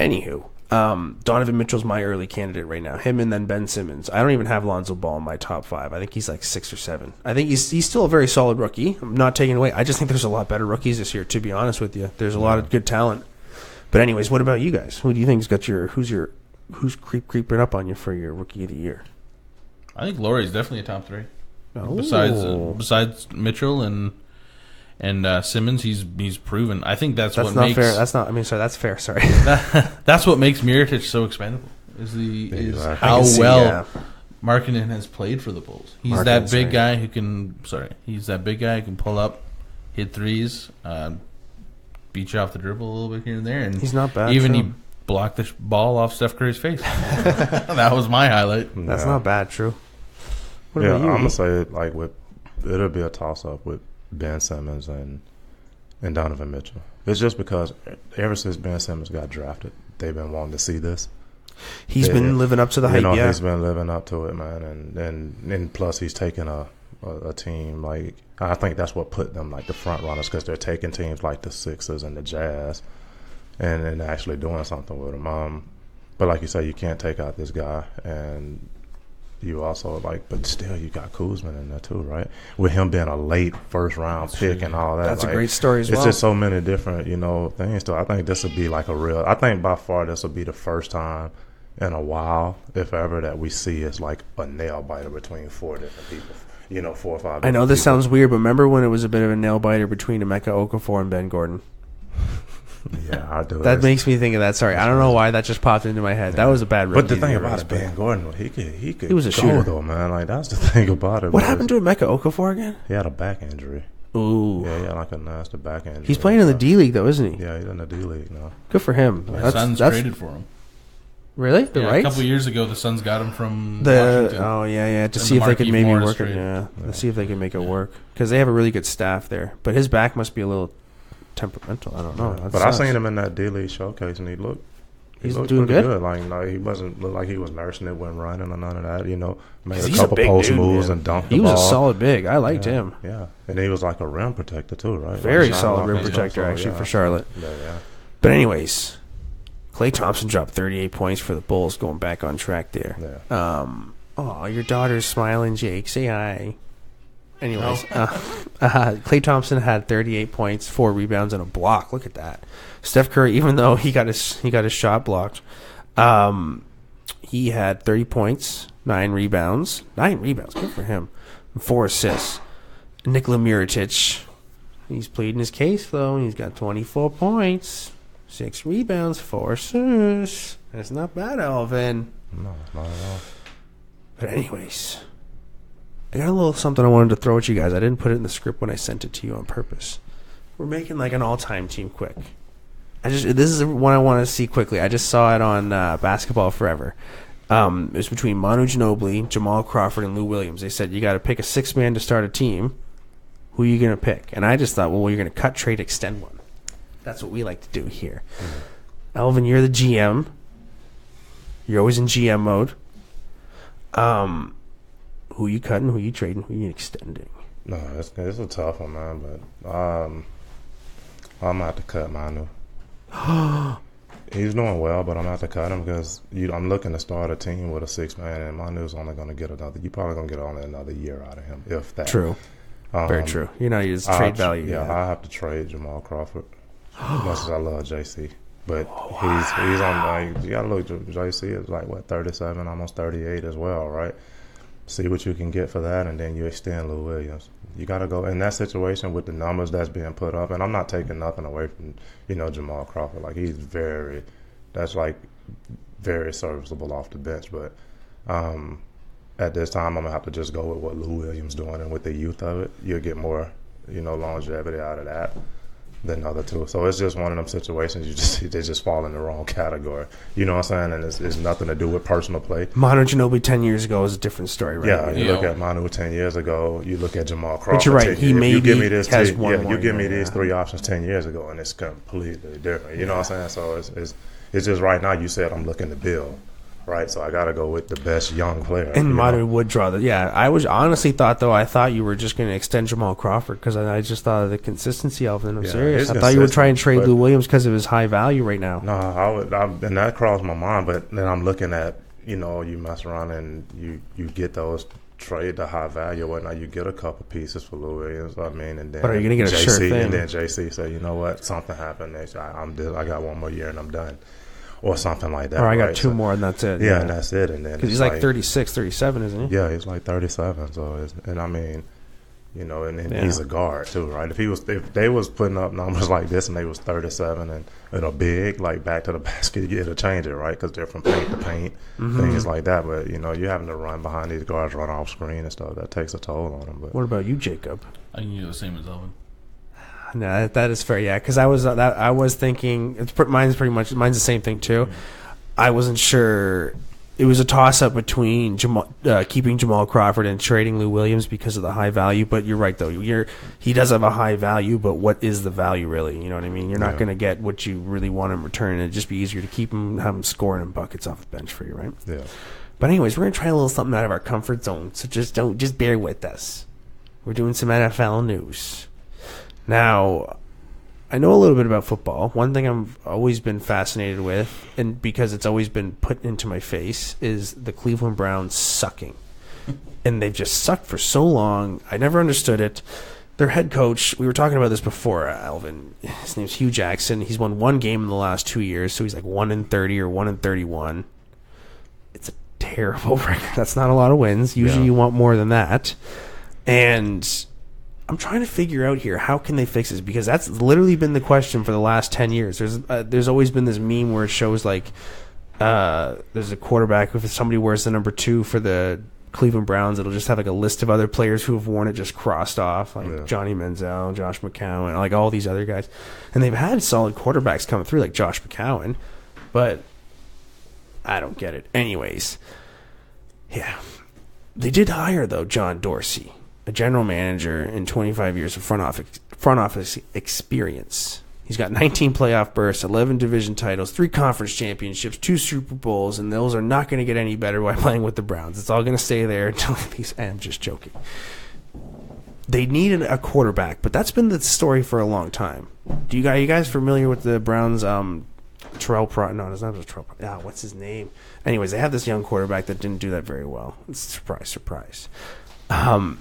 Anywho, um, Donovan Mitchell's my early candidate right now. Him and then Ben Simmons. I don't even have Lonzo Ball in my top five. I think he's like six or seven. I think he's he's still a very solid rookie. I'm not taking away. I just think there's a lot better rookies this year. To be honest with you, there's a lot of good talent. But anyways, what about you guys? Who do you think's got your who's your who's creep creeping up on you for your rookie of the year? I think Lauri's definitely a top three. Oh. Besides uh, besides Mitchell and and uh, Simmons, he's he's proven. I think that's, that's what not makes fair. That's not. I mean, sorry. That's fair. Sorry. that's what makes Mirotic so expendable. Is the is Exactly. How see, well yeah. Markkanen has played for the Bulls. He's Markkanen's that big right. guy who can. Sorry, he's that big guy who can pull up, hit threes, uh, beat you off the dribble a little bit here and there, and He's not bad. even true. he blocked the ball off Steph Curry's face. that was my highlight. That's Yeah. not bad, true. What yeah, about you? I'm gonna say like with it'll be a toss up with Ben Simmons and and Donovan Mitchell. It's just because ever since Ben Simmons got drafted, they've been wanting to see this. He's Yeah. been living up to the you hype. know, yeah, he's been living up to it, man, and and and plus he's taking a a, a team like I think that's what put them like the front runners because they're taking teams like the Sixers and the Jazz, and and actually doing something with them. Um, but like you say, you can't take out this guy, and you also like, but still you got Kuzma in there too, right? With him being a late first round pick and all that, that's a great story as it's well. just so many different, you know, things. So I think this will be like a real. I think by far this will be the first time in a while, if ever, that we see it's like a nail biter between four different people. You know, four or five. I know this people. sounds weird, but remember when it was a bit of a nail biter between Emeka Okafor and Ben Gordon? Yeah, I do. That makes me think of that. Sorry, I don't know why that just popped into my head. That was a bad. But the thing about race, it, Ben Gordon, he could he could He was a go, shooter. though, man. Like that's the thing about it. What happened to Emeka Okafor again? He had a back injury. Ooh, Yeah, he had like a nasty back injury. he's playing in the D League though, isn't he? Yeah, he's in the D League now. Good for him. My That's, son's that's traded for him. Really? The Yeah, a rights? couple years ago, the Suns got him from The Washington. oh yeah yeah to And see the if they could maybe Morris work it yeah, Yeah. let's see if they can make it work because they have a really good staff there but his back must be a little temperamental I don't know That but I seen him in that D League showcase, and he looked. He He's looked doing pretty good? Like no, he wasn't look like he was nursing it, wasn't running or none of that. You know, made a he's a couple post dude, moves man. and dunked he the was ball. a solid big I liked yeah, him Yeah, and he was like a rim protector too, right? very Like, solid off rim protector so, actually yeah. for Charlotte Yeah, yeah. but anyways Klay Thompson dropped 38 points for the Bulls going back on track there yeah. Um, oh, your daughter's smiling, Jake. Say hi. Anyways, uh, uh, Klay Thompson had 38 points, four rebounds, and a block. Look at that. Steph Curry, even though he got his he got his shot blocked, um, he had 30 points, nine rebounds, nine rebounds. Good for him. and Four assists. Nikola Mirotic, he's pleading his case though. He's got 24 points, six rebounds, four assists. That's not bad, Elvin. No, not at all. But anyways, I got a little something I wanted to throw at you guys. I didn't put it in the script when I sent it to you on purpose. We're making like an all-time team quick. I just this is one I want to see quickly. I just saw it on uh, Basketball Forever. Um, it was between Manu Ginobili, Jamal Crawford, and Lou Williams. They said you got to pick a six man to start a team. Who are you going to pick? And I just thought, well, you're going to cut, trade, extend one. That's what we like to do here. Elvin, you're the GM. You're always in GM mode. Um, who you cutting? Who you trading? Who you extending? No, it's it's a tough one, man. But um, I'm gonna have to cut Manu. He's doing well, but I'm gonna have to cut him because you, I'm looking to start a team with a six man, and Manu's only gonna get another. You're probably gonna get only another year out of him, if that. True, Um, very true. You know, I'll trade tr- value. Yeah, Yeah, I have to trade Jamal Crawford. as much as I love JC, but he's he's on like you gotta look. JC is like what 37, almost 38 as well, right? See what you can get for that, and then you extend Lou Williams. You gotta go in that situation with the numbers that's being put up, and I'm not taking nothing away from you know Jamal Crawford. Like he's very, that's like very serviceable off the bench, but. um at this time, I'm gonna have to just go with what Lou Williams doing, and with the youth of it, you'll get more, you know, longevity out of that than the other two. So it's just one of them situations you just they just fall in the wrong category. You know what I'm saying? And it's, it's nothing to do with personal play. Manu Ginobili ten years ago is a different story, right? Yeah, you Yeah. look at Manu ten years ago. You look at Jamal Crawford. But you're right, he if maybe you give me this, has t- one yeah, more you give me these yeah. three options ten years ago, and it's completely different. You know what I'm saying? So it's, it's it's just right now. You said I'm looking to build, right? So I got to go with the best young player. And you know? would draw the. Yeah, I was honestly thought though. I thought you were just going to extend Jamal Crawford because I, I just thought of the consistency of it. I'm Yeah, serious. I thought you would try and trade Lou Williams because of his high value right now. No, I would, I, and that crossed my mind. But then I'm looking at, you know, you mess around and you you get those trade the high value, whatnot. You get a couple pieces for Lou Williams. I mean, and then But are you gonna get a JC, sure thing? And then JC say, you know what, something happened. They say, I, I'm just, I got one more year and I'm done, or something like that. or I got right? two So- more and that's it. Yeah, and that's it. And then because he's it's like 36, 37, isn't he? Yeah, he's like 37. So, it's, and I mean. You know, and, and Yeah. he's a guard too, right? If he was, if they was putting up numbers like this, and they was 37 and and a big like back to the basket, it'll change it, right? Because they're from paint to paint, Mm-hmm. things like that. But you know, you're having to run behind these guards, run off screen and stuff. That takes a toll on them. But What about you, Jacob? I can do the same as Elvin. No, that, that is fair. Yeah, because I was uh, that I was thinking it's mine's pretty much mine's the same thing too. I wasn't sure. It was a toss up between Jamal, uh, keeping Jamal Crawford and trading Lou Williams because of the high value. But you're right though. You're he does have a high value, but what is the value really? You know what I mean? You're not Yeah. going to get what you really want in return. It'd just be easier to keep him, have him scoring him buckets off the bench for you, right? yeah, But anyways, we're gonna try a little something out of our comfort zone. So just don't just bear with us. We're doing some NFL news. Now, I know a little bit about football. One thing I've always been fascinated with, and because it's always been put into my face, is the Cleveland Browns sucking. and they've just sucked for so long. I never understood it. Their head coach, we were talking about this before, Elvin. His name's Hue Jackson. He's won one game in the last two years, so he's like one in thirty or one in thirty-one it's a terrible record. That's not a lot of wins. Usually, Yeah. you want more than that. And I'm trying to figure out here how can they fix this because that's literally been the question for the last ten years. There's uh, there's always been this meme where it shows like uh, there's a quarterback if somebody wears the number two for the Cleveland Browns, it'll just have like a list of other players who have worn it just crossed off, like Yeah. Johnny Manziel, Josh McCown, like all these other guys. And they've had solid quarterbacks come through, like Josh McCown, but I don't get it. Anyways, yeah, they did hire though John Dorsey, a general manager in 25 years of front office front office experience. He's got 19 playoff bursts, 11 division titles, three conference championships, two Super Bowls, and those are not going to get any better by playing with the Browns. It's all going to stay there until these. I'm just joking. They needed a quarterback, but that's been the story for a long time. Do you guys, are you guys familiar with the Browns? Um, Terrell Pro. No, it's not Terrell. Pro- ah, what's his name? Anyways, they have this young quarterback that didn't do that very well. Surprise, surprise. Um,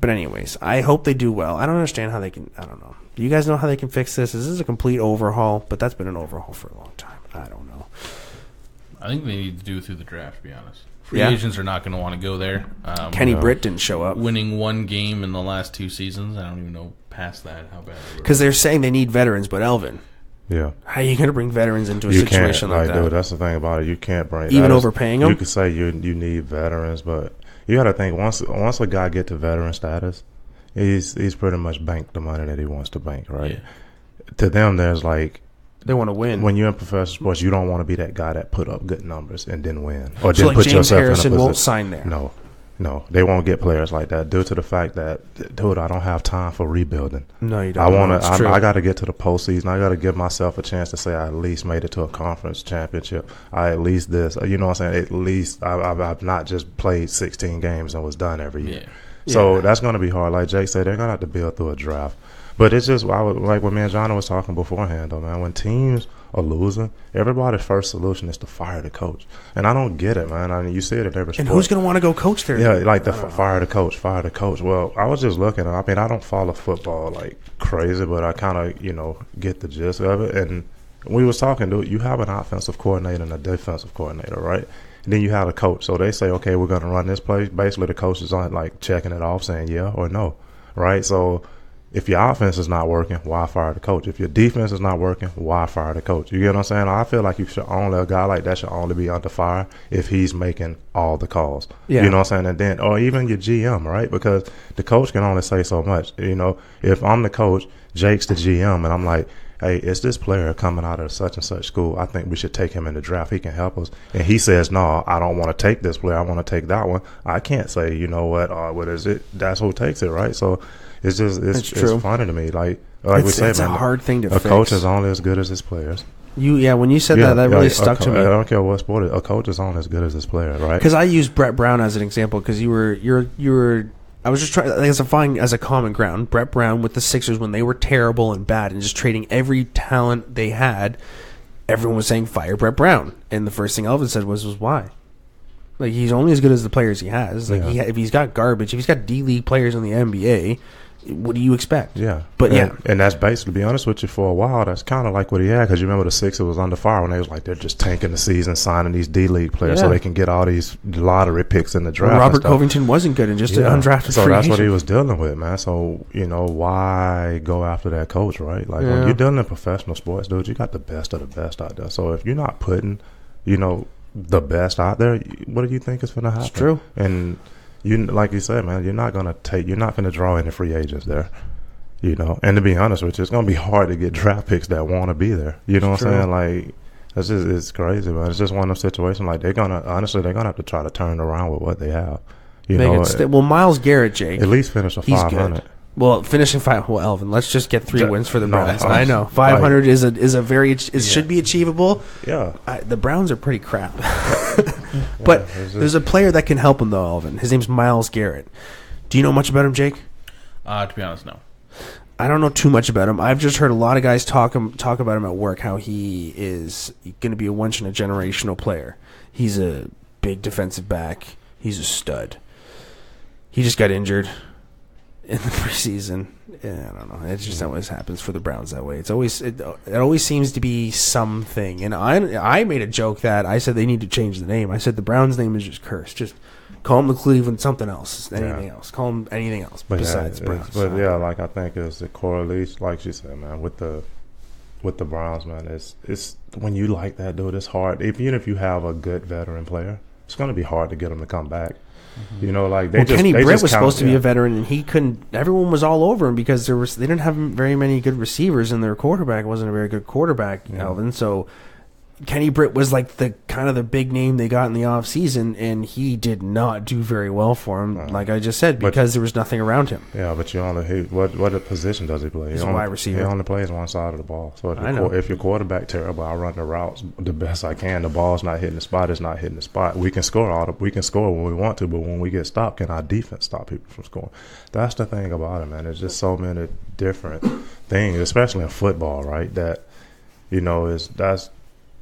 but anyways, I hope they do well. I don't understand how they can. I don't know. Do you guys know how they can fix this? This is this a complete overhaul? But that's been an overhaul for a long time. I don't know. I think they need to do it through the draft. To be honest, free Yeah. agents are not going to want to go there. Um, Kenny no. Britt didn't show up winning one game in the last two seasons. I don't even know past that how bad. Because they're saying they need veterans. But Elvin, Yeah. how are you going to bring veterans into a you can't, situation like, like, that? dude. That's the thing about it. You can't bring Even that is- overpaying You could say you you need veterans, but you got to think once once a guy get to veteran status, he's he's pretty much banked the money that he wants to bank, right? Yeah. To them, there's like they want to win. when you're in professional sports, you don't want to be that guy that put up good numbers and then win, or so then like put James yourself Harrison in a won't sign there. No, no, they won't get players like that due to the fact that, dude, I don't have time for rebuilding. No, you don't. I want to. I, I got to get to the postseason. I got to give myself a chance to say I at least made it to a conference championship. I at least this. You know what I'm saying? At least I, I've, I've not just played 16 games and was done every year. Yeah. So Yeah. that's going to be hard. Like Jake said, they're going to have to build through a draft. But it's just I would, like what me and Johnny was talking beforehand, though, man. When teams are losing, everybody's first solution is to fire the coach, and I don't get it, man. I mean, you see it at every and sport. who's going to want to go coach there? Yeah, like the f- fire the coach, fire the coach. Well, I was just looking. I mean, I don't follow football like crazy, but I kind of you know get the gist of it. And we was talking, dude. You have an offensive coordinator and a defensive coordinator, right? And then you have a coach. So they say, okay, we're going to run this play. Basically, the coach is on like checking it off, saying yeah or no, right? So if your offense is not working, why fire the coach? If your defense is not working, why fire the coach? You get what I'm saying? I feel like you should only a guy like that should only be under fire if he's making all the calls. Yeah. You know what I'm saying? And then or even your GM, right? Because the coach can only say so much. You know, if I'm the coach, Jake's the GM, and I'm like, hey, is this player coming out of such and such school? I think we should take him in the draft. He can help us. And he says, no, I don't want to take this player. I want to take that one. I can't say, you know what? Uh, what is it? That's who takes it, right? So it's just it's, It's it's, funny to me. Like like we It's- say, it's a hard thing to a fix. coach is only as good as his players. You yeah, when you said that, that yeah, really stuck co- to me. I don't care what sport it. A coach is only as good as his player, right? Because I used Brett Brown as an example because you were you're you were I was just trying like, as a fine as a common ground. Brett Brown with the Sixers when they were terrible and bad and just trading every talent they had. Everyone was saying fire Brett Brown, and the first thing Elvin said was was why. Like he's only as good as the players he has. Like Yeah. he, if he's got garbage, if he's got D League players in the NBA, what do you expect? Yeah, But and, yeah. and that's basically, to be honest with you, for a while, that's kind of like what he had. Because you remember the Sixers was under fire when they was like they're just tanking the season, signing these D League players so they can get all these lottery picks in the draft. Well, Robert. Covington wasn't good and just an undrafted So that's what he was dealing with, man. So you know why go after that coach, right? Like Yeah. when you're dealing in professional sports, dude, you got the best of the best out there. So if you're not putting, you know, the best out there, what do you think is going to happen? true. And you, like you said, man, you're not going to take, you're not going to draw any free agents there. You know, and to be honest with you, it's going to be hard to get draft picks that want to be there. You know what True. I'm saying? Like. It's just it's crazy, man. It's just one of those situations. Like they're gonna honestly, they're gonna have to try to turn around with what they have. You Make know, it sta- well, Myles Garrett, Jake. at least finish a five hundred. Well, finishing five. Well, Elvin, let's just get three Ja- wins for the no, Browns. I'm- I know five hundred is a is a very it should be achievable. Yeah, I, the Browns are pretty crap, but it's just- there's a player that can help him though. Elvin, his name's Myles Garrett. Do you know much about him, Jake? Uh, to be honest, no. I don't know too much about him. I've just heard a lot of guys talk him talk about him at work. How he is going to be a once in a generational player. He's a big defensive back. He's a stud. He just got injured in the preseason. Yeah, I don't know. It just always happens for the Browns that way. It's always it, it always seems to be something. And I I made a joke that I said they need to change the name. I said the Browns name is just cursed. Just call them the Cleveland something else. Anything Yeah. else. Call them anything else but besides yeah, Browns. But yeah, like I think it's the correlation, like she said, man, with the with the Browns, man. It's it's when you like that dude, it's hard. If, even if you have a good veteran player, it's going to be hard to get him to come back. Mm-hmm. You know, like they well, just Kenny they Britt was count- supposed to be a veteran, and he couldn't. Everyone was all over him because there was they didn't have very many good receivers, and their quarterback wasn't a very good quarterback, Yeah. Elvin. So Kenny Britt was like the kind of the big name they got in the off season, and he did not do very well for him. Uh, like I just said, But- because there was nothing around him. Yeah, but you only he, what what position does he play? He's he a only, wide receiver. He only plays one side of the ball. So if, I your, know. if your quarterback terrible, I run the routes the best I can. The ball's not hitting the spot. It's not hitting the spot. We can score all the, we can score when we want to, but when we get stopped, can our defense stop people from scoring? That's the thing about it, man. There's just so many different things, especially in football, right? That you know is that's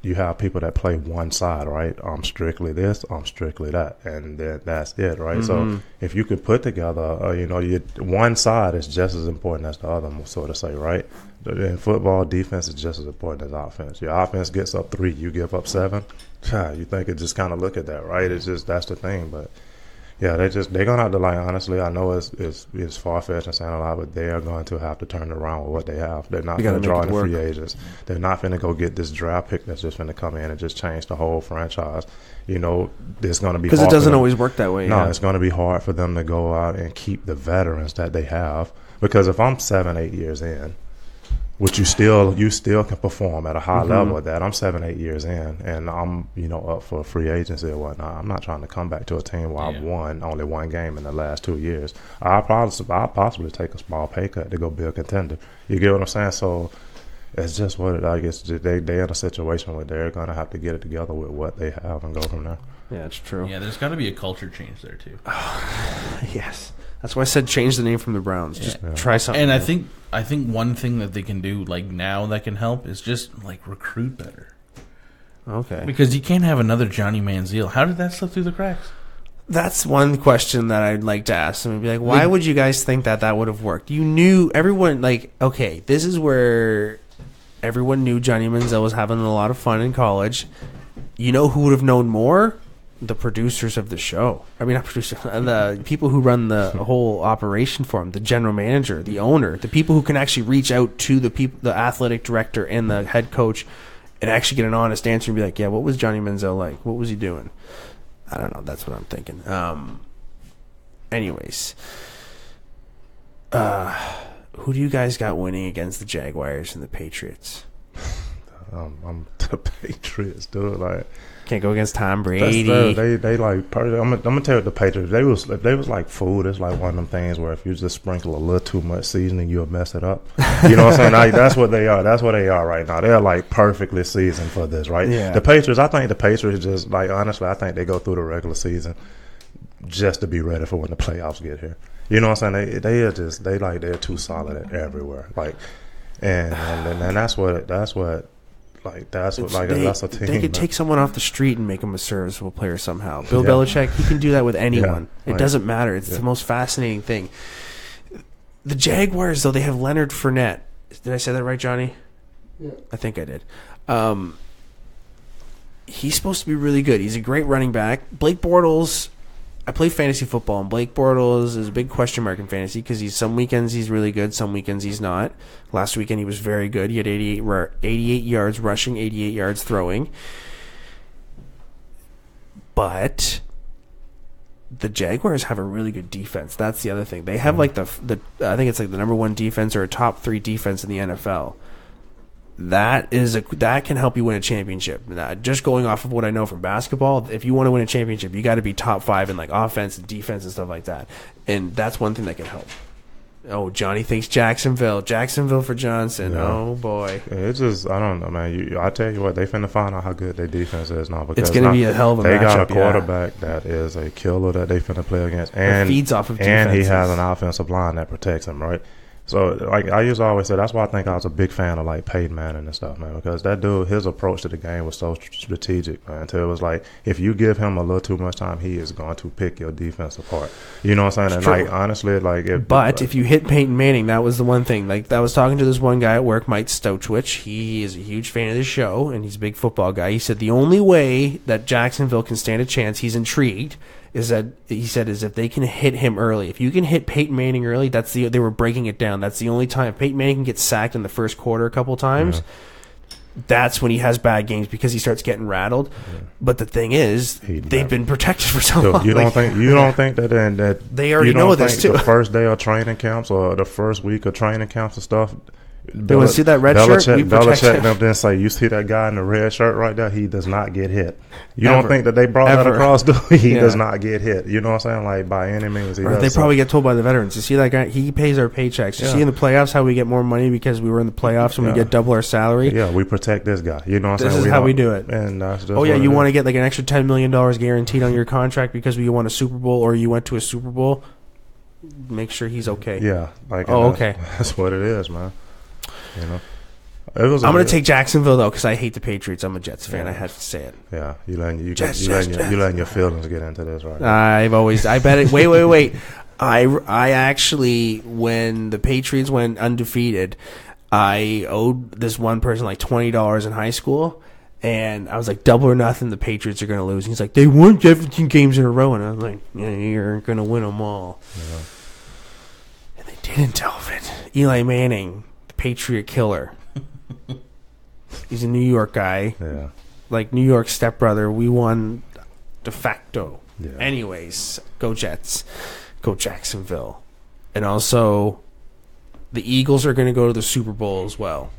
you have people that play one side, right? I'm strictly this, I'm strictly that, and then that's it, right? So mm-hmm. if you could put together, uh, you know, you one side is just as important as the other, so to say, right? In football, defense is just as important as offense. Your offense gets up three, you give up seven. You think it just kind of look at that, right? It's just that's the thing, but yeah, they just they're gonna have to like honestly. I know it's it's, it's far fetched and saying a lot, but they are going to have to turn around with what they have. They're not going to draw in work. free agents. They're not going to go get this draft pick that's just going to come in and just change the whole franchise. You know, it's going to be Because it doesn't always work that way. No, yeah. it's going to be hard for them to go out and keep the veterans that they have. Because if I'm seven, eight years in, which you still you still can perform at a high Mm-hmm. level at that. I'm seven, eight years in, and I'm you know up for free agency or whatnot. I'm not trying to come back to a team where I've won only one game in the last two years. I probably I possibly take a small pay cut to go be a contender. You get what I'm saying? So it's just what it. I guess they they in a situation where they're gonna have to get it together with what they have and go from there. yeah, it's true. Yeah, there's got to be a culture change there too. Yes, that's why I said change the name from the Browns. Just Yeah. try something. And I think I think one thing that they can do like now that can help is just like recruit better okay. because you can't have another Johnny Manziel. How did that slip through the cracks? That's one question that I'd like to ask them. Be like, why would you guys think that that would have worked? You knew everyone. Like, okay, this is where everyone knew Johnny Manziel was having a lot of fun in college. You know who would have known more? The producers of the show. I mean, not producers. The people who run the whole operation for him. The general manager, the owner, the people who can actually reach out to the people, the athletic director and the head coach, and actually get an honest answer and be like, yeah, what was Johnny Manziel like? What was he doing? I don't know. That's what I'm thinking. Um. Anyways, uh, who do you guys got winning against the Jaguars and the Patriots? Um, I'm the Patriots, dude. Like Can't go against Tom That's Brady. the, they they like. I'm gonna, I'm gonna tell you the Patriots. They was if they was like food. It's like one of them things where if you just sprinkle a little too much seasoning, you'll mess it up. You know what I'm saying? Like, that's what they are. That's what they are right now. They're like perfectly seasoned for this, right? Yeah. The Patriots. I think the Patriots just like honestly, I think they go through the regular season just to be ready for when the playoffs get here. You know what I'm saying? They they are just they like they're too solid everywhere. Like, and and, and that's what that's what. Like that's what like they, that's a team. they could man. take someone off the street and make them a serviceable player somehow. Bill Yeah. Belichick, he can do that with anyone. it right. doesn't matter. It's Yeah. the most fascinating thing. The Jaguars, though, they have Leonard Fournette. Did I say that right, Johnny? Yeah. I think I did. Um, he's supposed to be really good. He's a great running back. Blake Bortles. I play fantasy football, and Blake Bortles is a big question mark in fantasy because he's some weekends he's really good, some weekends he's not. Last weekend he was very good. He had 88, 88 yards rushing, 88 yards throwing. But the Jaguars have a really good defense. That's the other thing. They have mm-hmm. like the the I think it's like the number one defense or a top three defense in the NFL. That is a that can help you win a championship. Now, just going off of what I know from basketball, if you want to win a championship, you got to be top five in like offense and defense and stuff like that. And that's one thing that can help. Oh, Johnny thinks Jacksonville. Jacksonville for Johnson. Yeah. Oh boy, It's just I don't know, man. You, I tell you what, they finna find out how good their defense is now because it's going to now be a hell of a they got a matchup. yeah. quarterback that is a killer that they finna play against, and feeds off of and he has an offensive line that protects him, right? So, like I used to always say, that's why I think I was a big fan of like Peyton Manning and stuff, man, because that dude, his approach to the game was so strategic, man. Until it was like, if you give him a little too much time, he is going to pick your defense apart. You know what I'm saying? And like honestly, like if But if you hit Peyton Manning, that was the one thing. Like I was talking to this one guy at work, Mike Stouchwich. He is a huge fan of the show, and he's a big football guy. He said the only way that Jacksonville can stand a chance, he's intrigued, is that he said is if they can hit him early. If you can hit Peyton Manning early, that's the they were breaking it down. That's the only time Peyton Manning can get sacked in the first quarter a couple times. That's when he has bad games because he starts getting rattled. But the thing is, He they've been protected for so So long. you don't Like, think you don't think that in that They already know this, too. The first day of training camps or the first week of training camps and stuff, They wanna see that red Belichick, shirt? We Belichick him. them then say, "You see that guy in the red shirt right there? He does not get hit." You Ever. don't think that they brought that Ever. across? Do he Yeah. does not get hit? You know what I'm saying? Like by any means, he they So- probably get told by the veterans. You see that guy? He pays our paychecks. You Yeah. see in the playoffs how we get more money because we were in the playoffs and we get double our salary. Yeah, we protect this guy. You know what I'm This saying? is how we do it. And Oh yeah, you want to get like an extra ten million dollars guaranteed on your contract because you won a Super Bowl or you went to a Super Bowl. Make sure he's okay. Yeah, like Oh, that's- okay. That's what it is, man. You know, it was. a I'm going to take Jacksonville though because I hate the Patriots. I'm a Jets fan. Yeah. I have to say it. Yeah, you learn you, Jets, you letting Jets, your, you Jets. letting your feelings get into this right? I've always I bet it. Wait, wait, wait. I I actually when the Patriots went undefeated, I owed this one person like twenty dollars in high school. And I was like, double or nothing, the Patriots are going to lose. And He's like, they won 17 games in a row. And I was like, yeah, you're going to win them all. And they didn't, Delvin. Eli Manning, the Patriot killer. He's a New York guy, Yeah, like New York stepbrother. We won de facto. yeah. Anyways, go Jets. Go Jacksonville. And also, the Eagles are going to go to the Super Bowl as well.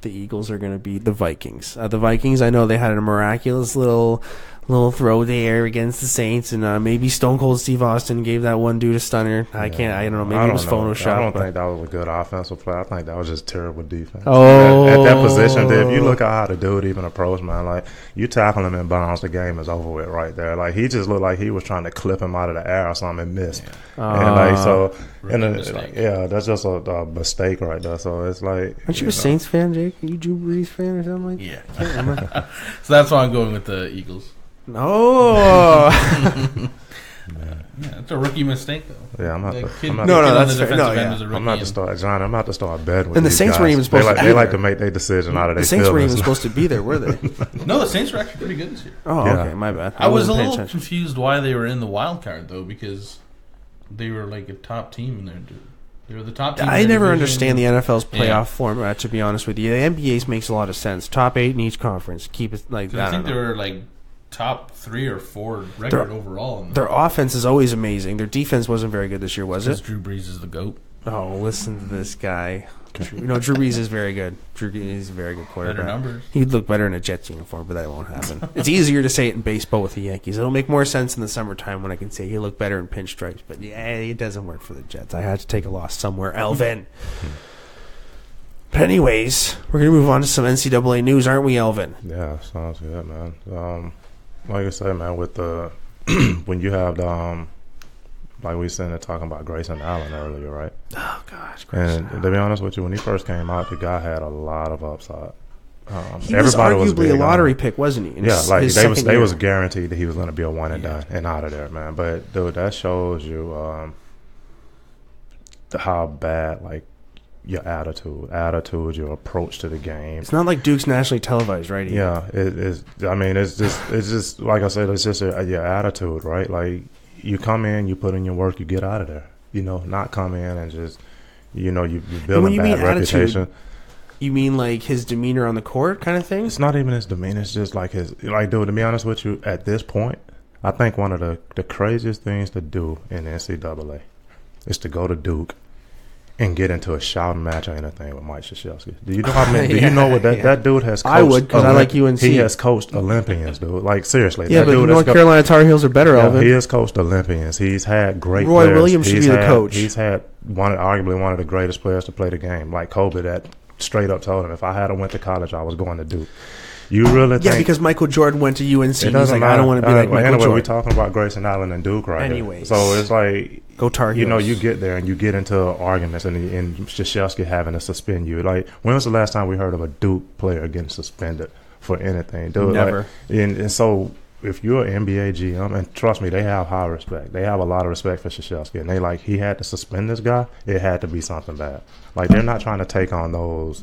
The Eagles are going to beat the Vikings. Uh, the Vikings, I know they had a miraculous little little throw there against the Saints, and uh, maybe Stone Cold Steve Austin gave that one dude a stunner. I can't. I don't know. Maybe I it was don't know. Photoshop. I don't but- think that was a good offensive play. I think that was just terrible defense. Oh. at, at that position, if you look at how the dude even approached, man, like you tackle him in bounds, the game is over with right there. Like he just looked like he was trying to clip him out of the air or something and missed. and like so, and then, mistake. yeah, that's just a, a mistake right there. So it's like, Aren't you a know. Saints fan, Jake? Are you Drew Brees fan or something like that? Yeah. So that's why I'm going with the Eagles. No. Yeah, it's a rookie mistake though. Yeah, I'm not. The The, I'm not No, no, that's fair. No, yeah. is a rookie I'm not to and- start, John. I'm not to start betting with And the Saints guys. weren't even supposed they to like, be They like there. to make their decision out of their the Saints weren't even supposed to be there, were they? No, the Saints were actually pretty good this year. Oh, Yeah. okay, my bad. I was a little attention. confused why they were in the wild card though, because they were like a top team in their. They were the top team. I never understand the NFL's playoff Yeah. format. To be honest with you, the NBA's makes a lot of sense. Top eight in each conference. Keep it like 'Cause I, I think don't they were like top three or four record They're- overall. In the, Their offense is always amazing. Their defense wasn't very good this year, was it? Drew Brees is the goat. Oh, listen to this guy. Drew, no, Drew Brees is very good. Drew Brees is a very good quarterback. Better numbers. He'd look better in a Jets uniform, but that won't happen. it's easier to say it in baseball with the Yankees. It'll make more sense in the summertime when I can say he look better in pinstripes. But yeah, it doesn't work for the Jets. I had to take a loss somewhere. Elvin. but anyways, we're gonna move on to some NCAA news, aren't we, Elvin? Yeah, sounds good, man. Um, like I said, man, with the when you have the um, like we sitting there talking about Grayson Allen earlier, right? Oh gosh, And to be honest with you, when he first came out, the guy had a lot of upside. Um, he was arguably big a lottery him. pick, wasn't he? in Yeah, his- like his they was second they was guaranteed that he was going to be a one and Yeah. done and out of there, man. But dude, that shows you um, the, how bad like your attitude, attitude, your approach to the game. It's not like Duke's nationally televised, right? Yeah, it is. I mean, it's just, it's just like I said, it's just a, your attitude, right? Like you come in, you put in your work, you get out of there. You know, not come in and just, you know, you, you build when a you bad mean attitude, reputation. You mean like his demeanor on the court, kind of thing? It's not even his demeanor. It's just like his, like, dude. To be honest with you, at this point, I think one of the the craziest things to do in NCAA is to go to Duke and get into a shouting match or anything with Mike Krzyzewski. Do you know how many? do you know what that Yeah. that dude has? Coached I would, 'cause I like UNC. He has coached Olympians, dude. Like seriously, Yeah, that but dude North has co- Carolina Tar Heels are better, Yeah, Elvin. he has coached Olympians. He's had great. Roy players. Williams should He's be the coach. He's had one, arguably one of the greatest players to play the game, like Kobe. That straight up told him, if I had went to college, I was going to Duke. You really yeah, because Michael Jordan went to UNC. it He's like, matter. I don't want to be Uh, like Michael anyway, we're Jordan. talking about Grayson Allen and Duke right Anyways. here. So it's like Go Tar you know, you get there and you get into arguments and and Krzyzewski having to suspend you. Like, when was the last time we heard of a Duke player getting suspended for anything? Dude, like, Never. and, and so if you're an NBA GM, and trust me, they have high respect. They have a lot of respect for Krzyzewski, and they like he had to suspend this guy. It had to be something bad. Like they're not trying to take on those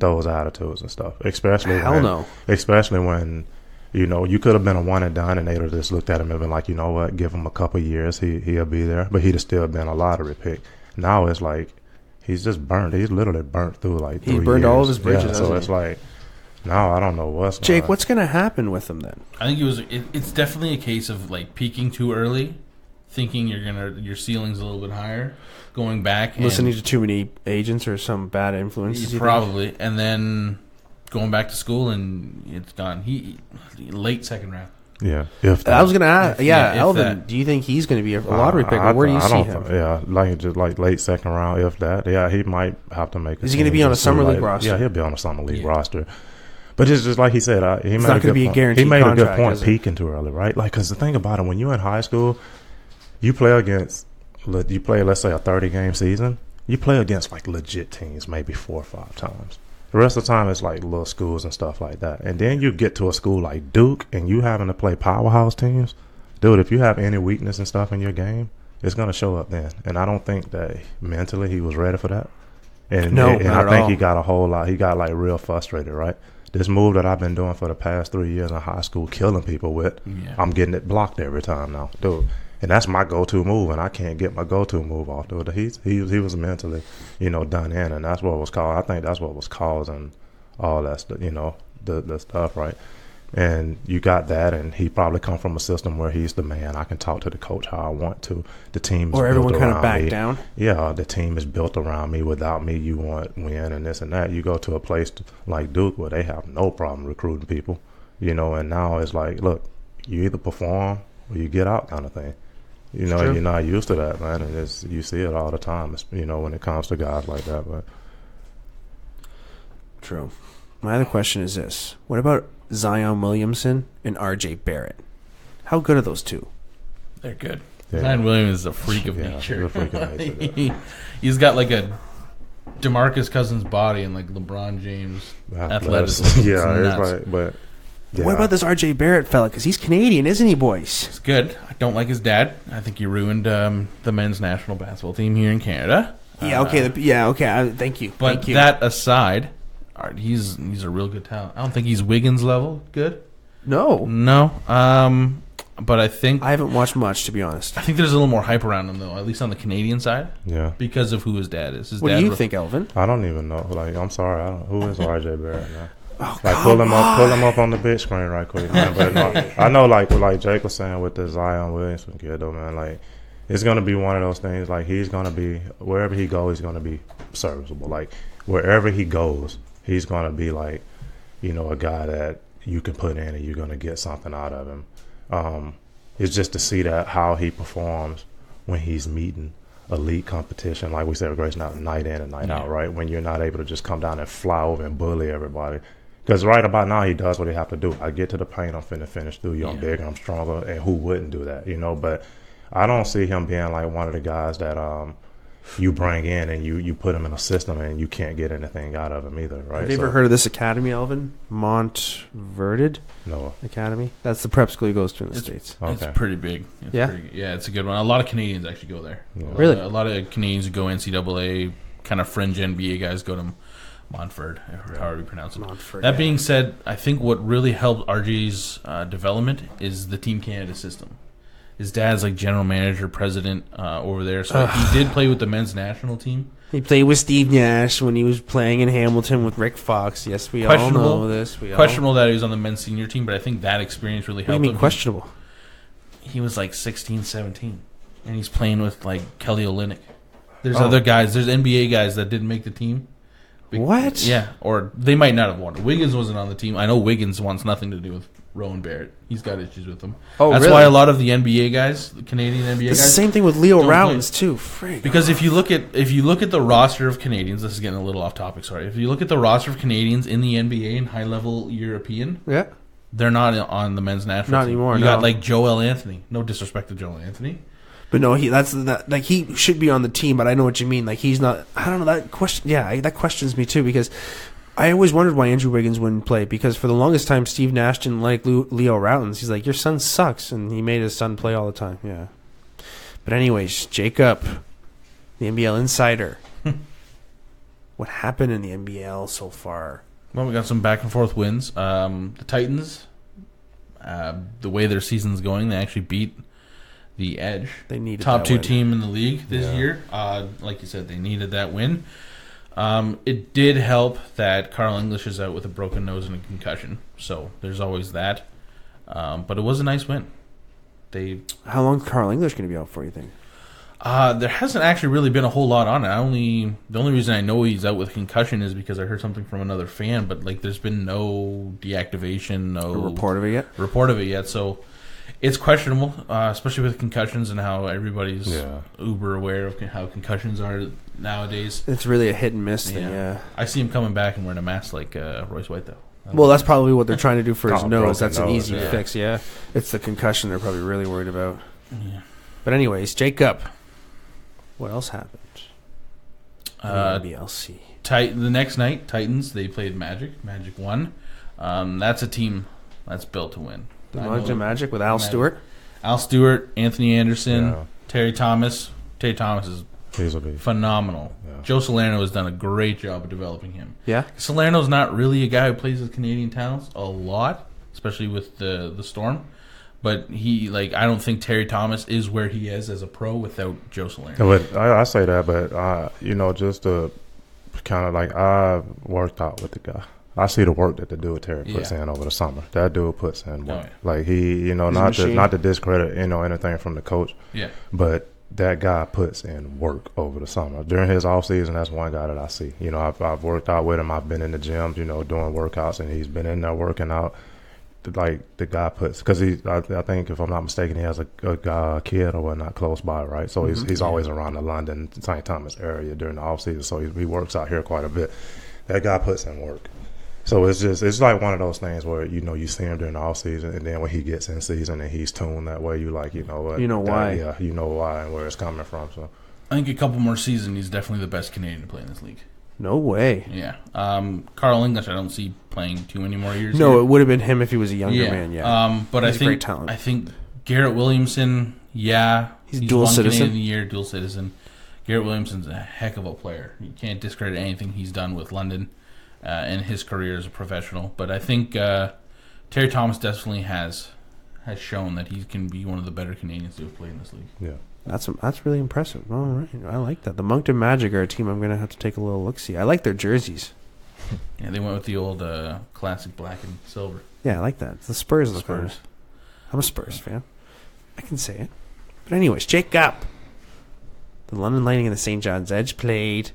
those attitudes and stuff, especially Hell when, no. especially when. You know, you could have been a one and done, and they'd have just looked at him and been like, you know what, give him a couple years, he he'll be there. But he'd have still been a lottery pick. Now it's like he's just burnt. He's literally burnt through like He's three burned all of his bridges, Yeah, so hasn't it's he? like now I don't know what's Jake, going what's going to happen with him then? I think it was. It, it's definitely a case of like peaking too early, thinking you're gonna your ceiling's a little bit higher, going back and Listening to too many agents or some bad influences. you think? probably, and then going back to school and it's gone. He late second round. Yeah, if that. I was gonna ask. If- yeah, yeah, if Elvin. that. do you think he's going to be a lottery pick, or where do you I see don't him? thi- Yeah, like just like late second round, if that. Yeah, he might have to make. Is he gonna be on a summer league like- roster? Yeah, he'll be on a summer league Yeah. roster. But it's just like he said, uh, he made not a gonna good be a point. guaranteed He made a good point is it? peaking too early, right? Like, because the thing about it, when you're in high school, you play against, le- you play, let's say, a 30 game season. You play against like legit teams, maybe four or five times. The rest of the time, it's like little schools and stuff like that. And then you get to a school like Duke, and you having to play powerhouse teams. Dude, if you have any weakness and stuff in your game, it's gonna show up then. And I don't think that mentally he was ready for that. And, No, and, not I think all. he got a whole lot. He got like real frustrated, right? This move that I've been doing for the past three years in high school, killing people with, Yeah. I'm getting it blocked every time now, dude. And that's my go-to move, and I can't get my go-to move off, dude. He's he he was mentally, you know, done in, and that's what was called. I think that's what was causing all that, stu- you know, the the stuff, right? And you got that, and he probably come from a system where he's the man. I can talk to the coach how I want to. The team, Or everyone kind of backed me. down. Yeah, the team is built around me. Without me, you want win and this and that. You go to a place like Duke where they have no problem recruiting people, you know. And now it's like, look, you either perform or you get out, kind of thing. You know, you're not used to that, man, and it's, you see it all the time. You know, when it comes to guys like that. But True. My other question is this: What about Zion Williamson and R.J. Barrett? How good are those two? They're good. Yeah. Zion Williams is a freak of Yeah, nature. he's a freak of nature. He- He's got like a DeMarcus Cousins body and like LeBron James ah, athleticism. yeah, It's it's like, but What about this R.J. Barrett fella? Because he's Canadian, isn't he, boys? It's good. I don't like his dad. I think he ruined um, the men's national basketball team here in Canada. Yeah. Okay. the, yeah. Okay. I, thank you. But thank you. that aside, he's he's a real good talent. I don't think he's Wiggins level good. no, No. Um, but I think I haven't watched much to be honest. I think there's a little more hype around him though, at least on the Canadian side, yeah. because of who his dad is. His What dad do you re- think, Elvin? I don't even know. Like, I'm sorry. I don't, who is RJ Barrett now? Oh, Like, pull him up, pull him up on the big screen right quick, man. But no, I know, like, like Jake was saying with the Zion Williamson kid, though, man. Like, it's gonna be one of those things. Like, he's gonna be wherever he goes, he's gonna be serviceable. Like, wherever he goes, he's gonna be like, you know, a guy that you can put in and you're gonna get something out of him. Um, it's just to see that how he performs when he's meeting elite competition, like we said, Grace, not night in and night Yeah. out, right? When you're not able to just come down and fly over and bully everybody. Because right about now, he does what he have to do. I get to the paint, I'm finna finish through you. I'm Yeah. bigger, I'm stronger, and who wouldn't do that, you know? But I don't see him being like one of the guys that um, you bring in and you, you put him in a system and you can't get anything out of him either, right? Have you ever heard of this academy, Elvin? Montverde No. Academy. That's the prep school he goes to in the It's- states. It's Okay. pretty big. It's Yeah? pretty, yeah, it's a good one. A lot of Canadians actually go there. Yeah. A lot- Really? a lot of Canadians who go NCAA, kind of fringe NBA guys go to Montford, or however you pronounce it. Montford. That yeah. being said, I think what really helped RJ's uh, development is the Team Canada system. His dad's like general manager, president uh, over there, so he did play with the men's national team. He played with Steve Nash when he was playing in Hamilton with Rick Fox. Yes, we all know this. We all- Questionable that he was on the men's senior team, but I think that experience really What do you helped mean him. questionable? He was like 16, 17, and he's playing with like Kelly Olynyk. There's Oh. other guys. There's NBA guys that didn't make the team. Be- What? Yeah, or they might not have wanted. Wiggins wasn't on the team. I know Wiggins wants nothing to do with Rowan Barrett. He's got issues with him. Oh, That's really? why a lot of the NBA guys, the Canadian NBA It's the guys, same thing with Leo Rautins too. Frig. because if you look at if you look at the roster of Canadians, this is getting a little off topic. Sorry. If you look at the roster of Canadians in the NBA and high level European, yeah, they're not on the men's national. Not team. anymore, You no. got like Joel Anthony. No disrespect to Joel Anthony. But no, he that's that, like he should be on the team. But I know what you mean. Like he's not. I don't know that question. Yeah, I, that questions me too because I always wondered why Andrew Wiggins wouldn't play because for the longest time Steve Nash didn't like Leo Rautins. He's like your son sucks, and he made his son play all the time. Yeah. But anyways, Jacob, the NBL insider. what happened in the NBL so far? Well, we got some back and forth wins. Um, the Titans, uh, the way their season's going, they actually beat the Edge, They needed top that two win. team in the league this Yeah. year. Uh, like you said, they needed that win. Um, it did help that Carl English is out with a broken nose and a concussion, so there's always that. Um, but it was a nice win. They How long is Carl English going to be out for? You think? uh, there hasn't actually really been a whole lot on it. I only the only reason I know he's out with concussion is because I heard something from another fan. But like, there's been no deactivation, no A report of it yet? report of it yet. So it's questionable, uh, especially with concussions and how everybody's Yeah. uber aware of how concussions are nowadays. It's really a hit and miss thing. Yeah. Yeah. I see him coming back and wearing a mask like uh, Royce White though. Well, that's probably what they're trying to do for his nose. broken That's an nose, easy yeah. fix. Yeah, it's the concussion they're probably really worried about. Yeah. But anyways, Jacob, what else happened? Uh, BLC. Tit- the next night, Titans they played Magic. Magic won. Um, that's a team that's built to win. The I know Mountain that- Magic with Al Magic. Stewart. Al Stewart, Anthony Anderson, Yeah. Terry Thomas. Terry Thomas is He's a beast. phenomenal. Yeah. Joe Salerno has done a great job of developing him. Yeah. Salerno's not really a guy who plays with Canadian talents a lot, especially with the the Storm. But he like I don't think Terry Thomas is where he is as a pro without Joe Salerno. But I, I say that, but uh, you know, just to kind of like I worked out with the guy. I see the work that the dude Terry puts Yeah. in over the summer. That dude puts in work. Oh, yeah. Like he, you know, He's not to not to discredit you know anything from the coach, Yeah, but that guy puts in work over the summer during his off season. That's one guy that I see. You know, I've, I've worked out with him. I've been in the gym, you know, doing workouts, and he's been in there working out. Like the guy puts, because he, I, I think if I'm not mistaken, he has a, a, a kid or whatnot close by, right? So he's Mhm. he's always around the London, St. Thomas area during the off season. So he, he works out here quite a bit. That guy puts in work. So it's just it's like one of those things where you know you see him during the off season, and then when he gets in season and he's tuned that way, you like you know what You know that- why. yeah you know why and where it's coming from. So I think a couple more seasons, he's definitely the best Canadian to play in this league. No way. Yeah, um, Carl English, I don't see playing too many more years. No, here. it would have been him if he was a younger man. Yeah. Um, but He's I a think great talent. I think Garrett Williamson, yeah, He's dual won citizen. Canadian of the year, dual citizen. Garrett Williamson's a heck of a player. You can't discredit anything he's done with London uh, in his career as a professional. But I think uh, Terry Thomas definitely has has shown that he can be one of the better Canadians to have played in this league. yeah, That's that's really impressive. All right, I like that. The Moncton Magic are a team I'm going to have to take a little look see. I like their jerseys. Yeah, they went with the old uh, classic black and silver. Yeah, I like that. The Spurs look Spurs. nice. I'm a Spurs fan. I can say it. But anyways, Jake Up. The London Lightning and the St. John's Edge played.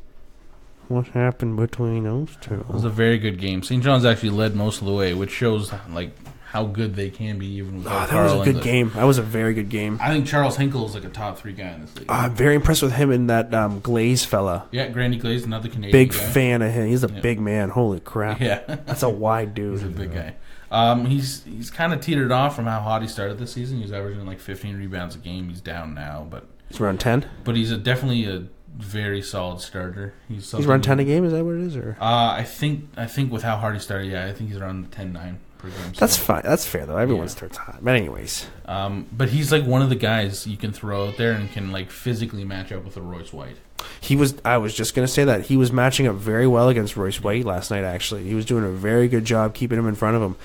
What happened between those two? It was a very good game. St. John's actually led most of the way, which shows like how good they can be even Oh, without that was a good English. game. That was a very good game. I think Charles Hinkle is like a top three guy in this league. Oh, I'm very impressed with him and that um, Glaze fella. yeah, Grandy Glaze, another Canadian Big guy. fan of him. He's a Yeah. big man. Holy crap. Yeah, That's a wide dude. he's a big guy. Um, he's he's kind of teetered off from how hot he started this season. He's averaging like 15 rebounds a game. He's down now, but He's around 10. but he's a, definitely a very solid starter. He's He's around 10 a game. Is that what it is? Or Uh, I think I think with how hard he started, yeah, I think he's around 10-9 per game. That's so. fine. That's fair, though. Everyone Yeah. starts hot. But, anyways. Um, but he's like one of the guys you can throw out there and can like physically match up with a Royce White. He was. I was just gonna say that he was matching up very well against Royce White last night. Actually, he was doing a very good job keeping him in front of him.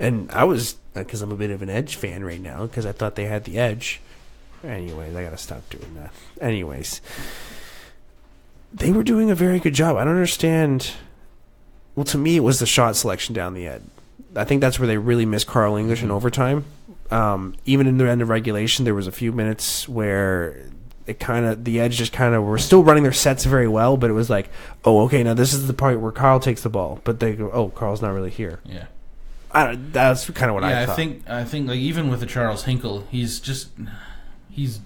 And I was because I'm a bit of an Edge fan right now because I thought they had the edge. Anyways, I gotta stop doing that. Anyways, they were doing a very good job. I don't understand. Well, to me, it was the shot selection down the end. I think that's where they really missed Carl English in overtime. Um, even in the end of regulation, there was a few minutes where it kind of the edge just kind of were still running their sets very well, but it was like, oh, okay, now this is the part where Carl takes the ball, but they go, oh, Carl's not really here. Yeah. I don't, that's kind of what yeah, I I, think I think like even with the Charles Hinkle, he's just he's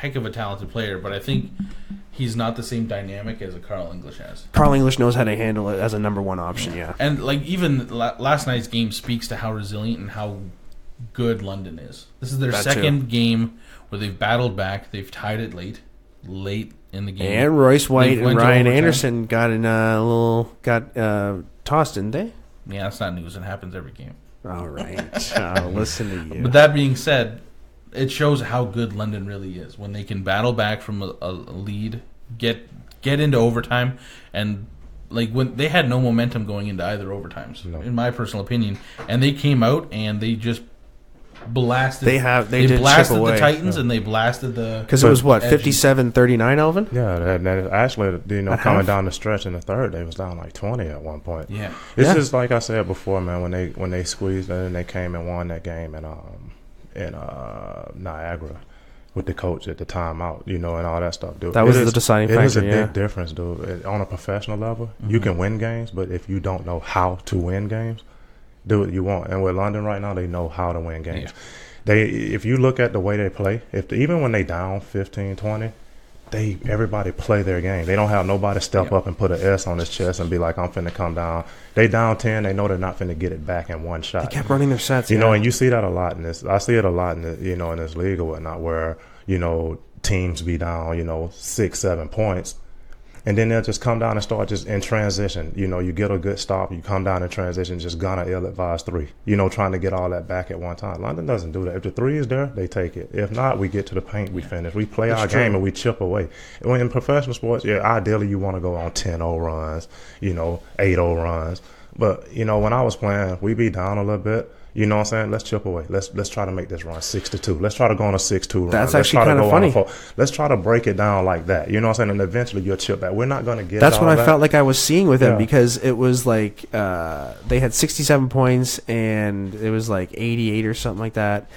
heck of a talented player, but I think he's not the same dynamic as a Carl English has. Carl English knows how to handle it as a number one option. Yeah, And like even la- last night's game speaks to how resilient and how good London is. This is their That second game where they've battled back. They've tied it late, late in the game. and Royce White and Ryan. Anderson got in a little got uh, tossed, didn't they? yeah, that's not news. It happens every game. All right, I'll listen to you. But that being said, it shows how good London really is when they can battle back from a, a lead, get get into overtime, and like when they had no momentum going into either overtimes, No. in my personal opinion, and they came out and they just blasted. They have- they did chip blasted away. the Titans and they blasted the because it was what Edgy. 57-39, Elvin. Yeah, that, that actually, you know, coming half? down the stretch in the third, they was down like twenty at one point. yeah. It's Yeah. just like I said before, man. When they when they squeezed and then they came and won that game, and um, in uh, Niagara with the coach at the timeout, you know, and all that stuff, dude. That was the deciding It is a factor, big yeah. difference, dude. On a professional level, you can win games, but if you don't know how to win games, do what you want. And with London right now, they know how to win games. They, if you look at the way they play, if even when they down 15, 20, they everybody play their game. They don't have nobody step Yeah. up and put an S on his chest and be like, "I'm finna come down." They down ten. They know they're not finna get it back in one shot. They kept running their sets. You yeah. know, and you see that a lot in this. I see it a lot in the, you know in this league or whatnot, where you know teams be down, you know, six, seven points, and then they'll just come down and start just in transition. You know, you get a good stop, you come down in transition, just gonna ill advised three. You know, trying to get all that back at one time. London doesn't do that. If the three is there, they take it. If not, we get to the paint, we finish. We play That's our true. game and we chip away. When in professional sports, yeah, ideally you want to go on 10-0 runs, you know, 8-0 runs. But you know, when I was playing, we be down a little bit. You know what I'm saying? Let's chip away. Let's let's try to make this run six to two. Let's try to go on a six two run. That's Let's actually try to kinda go on a funny. four- Let's try to break it down like that. You know what I'm saying? And eventually you'll chip back. We're not going to get. That's what I that. felt like I was seeing with him Yeah. because it was like uh, they had 67 points and it was like 88 or something like that.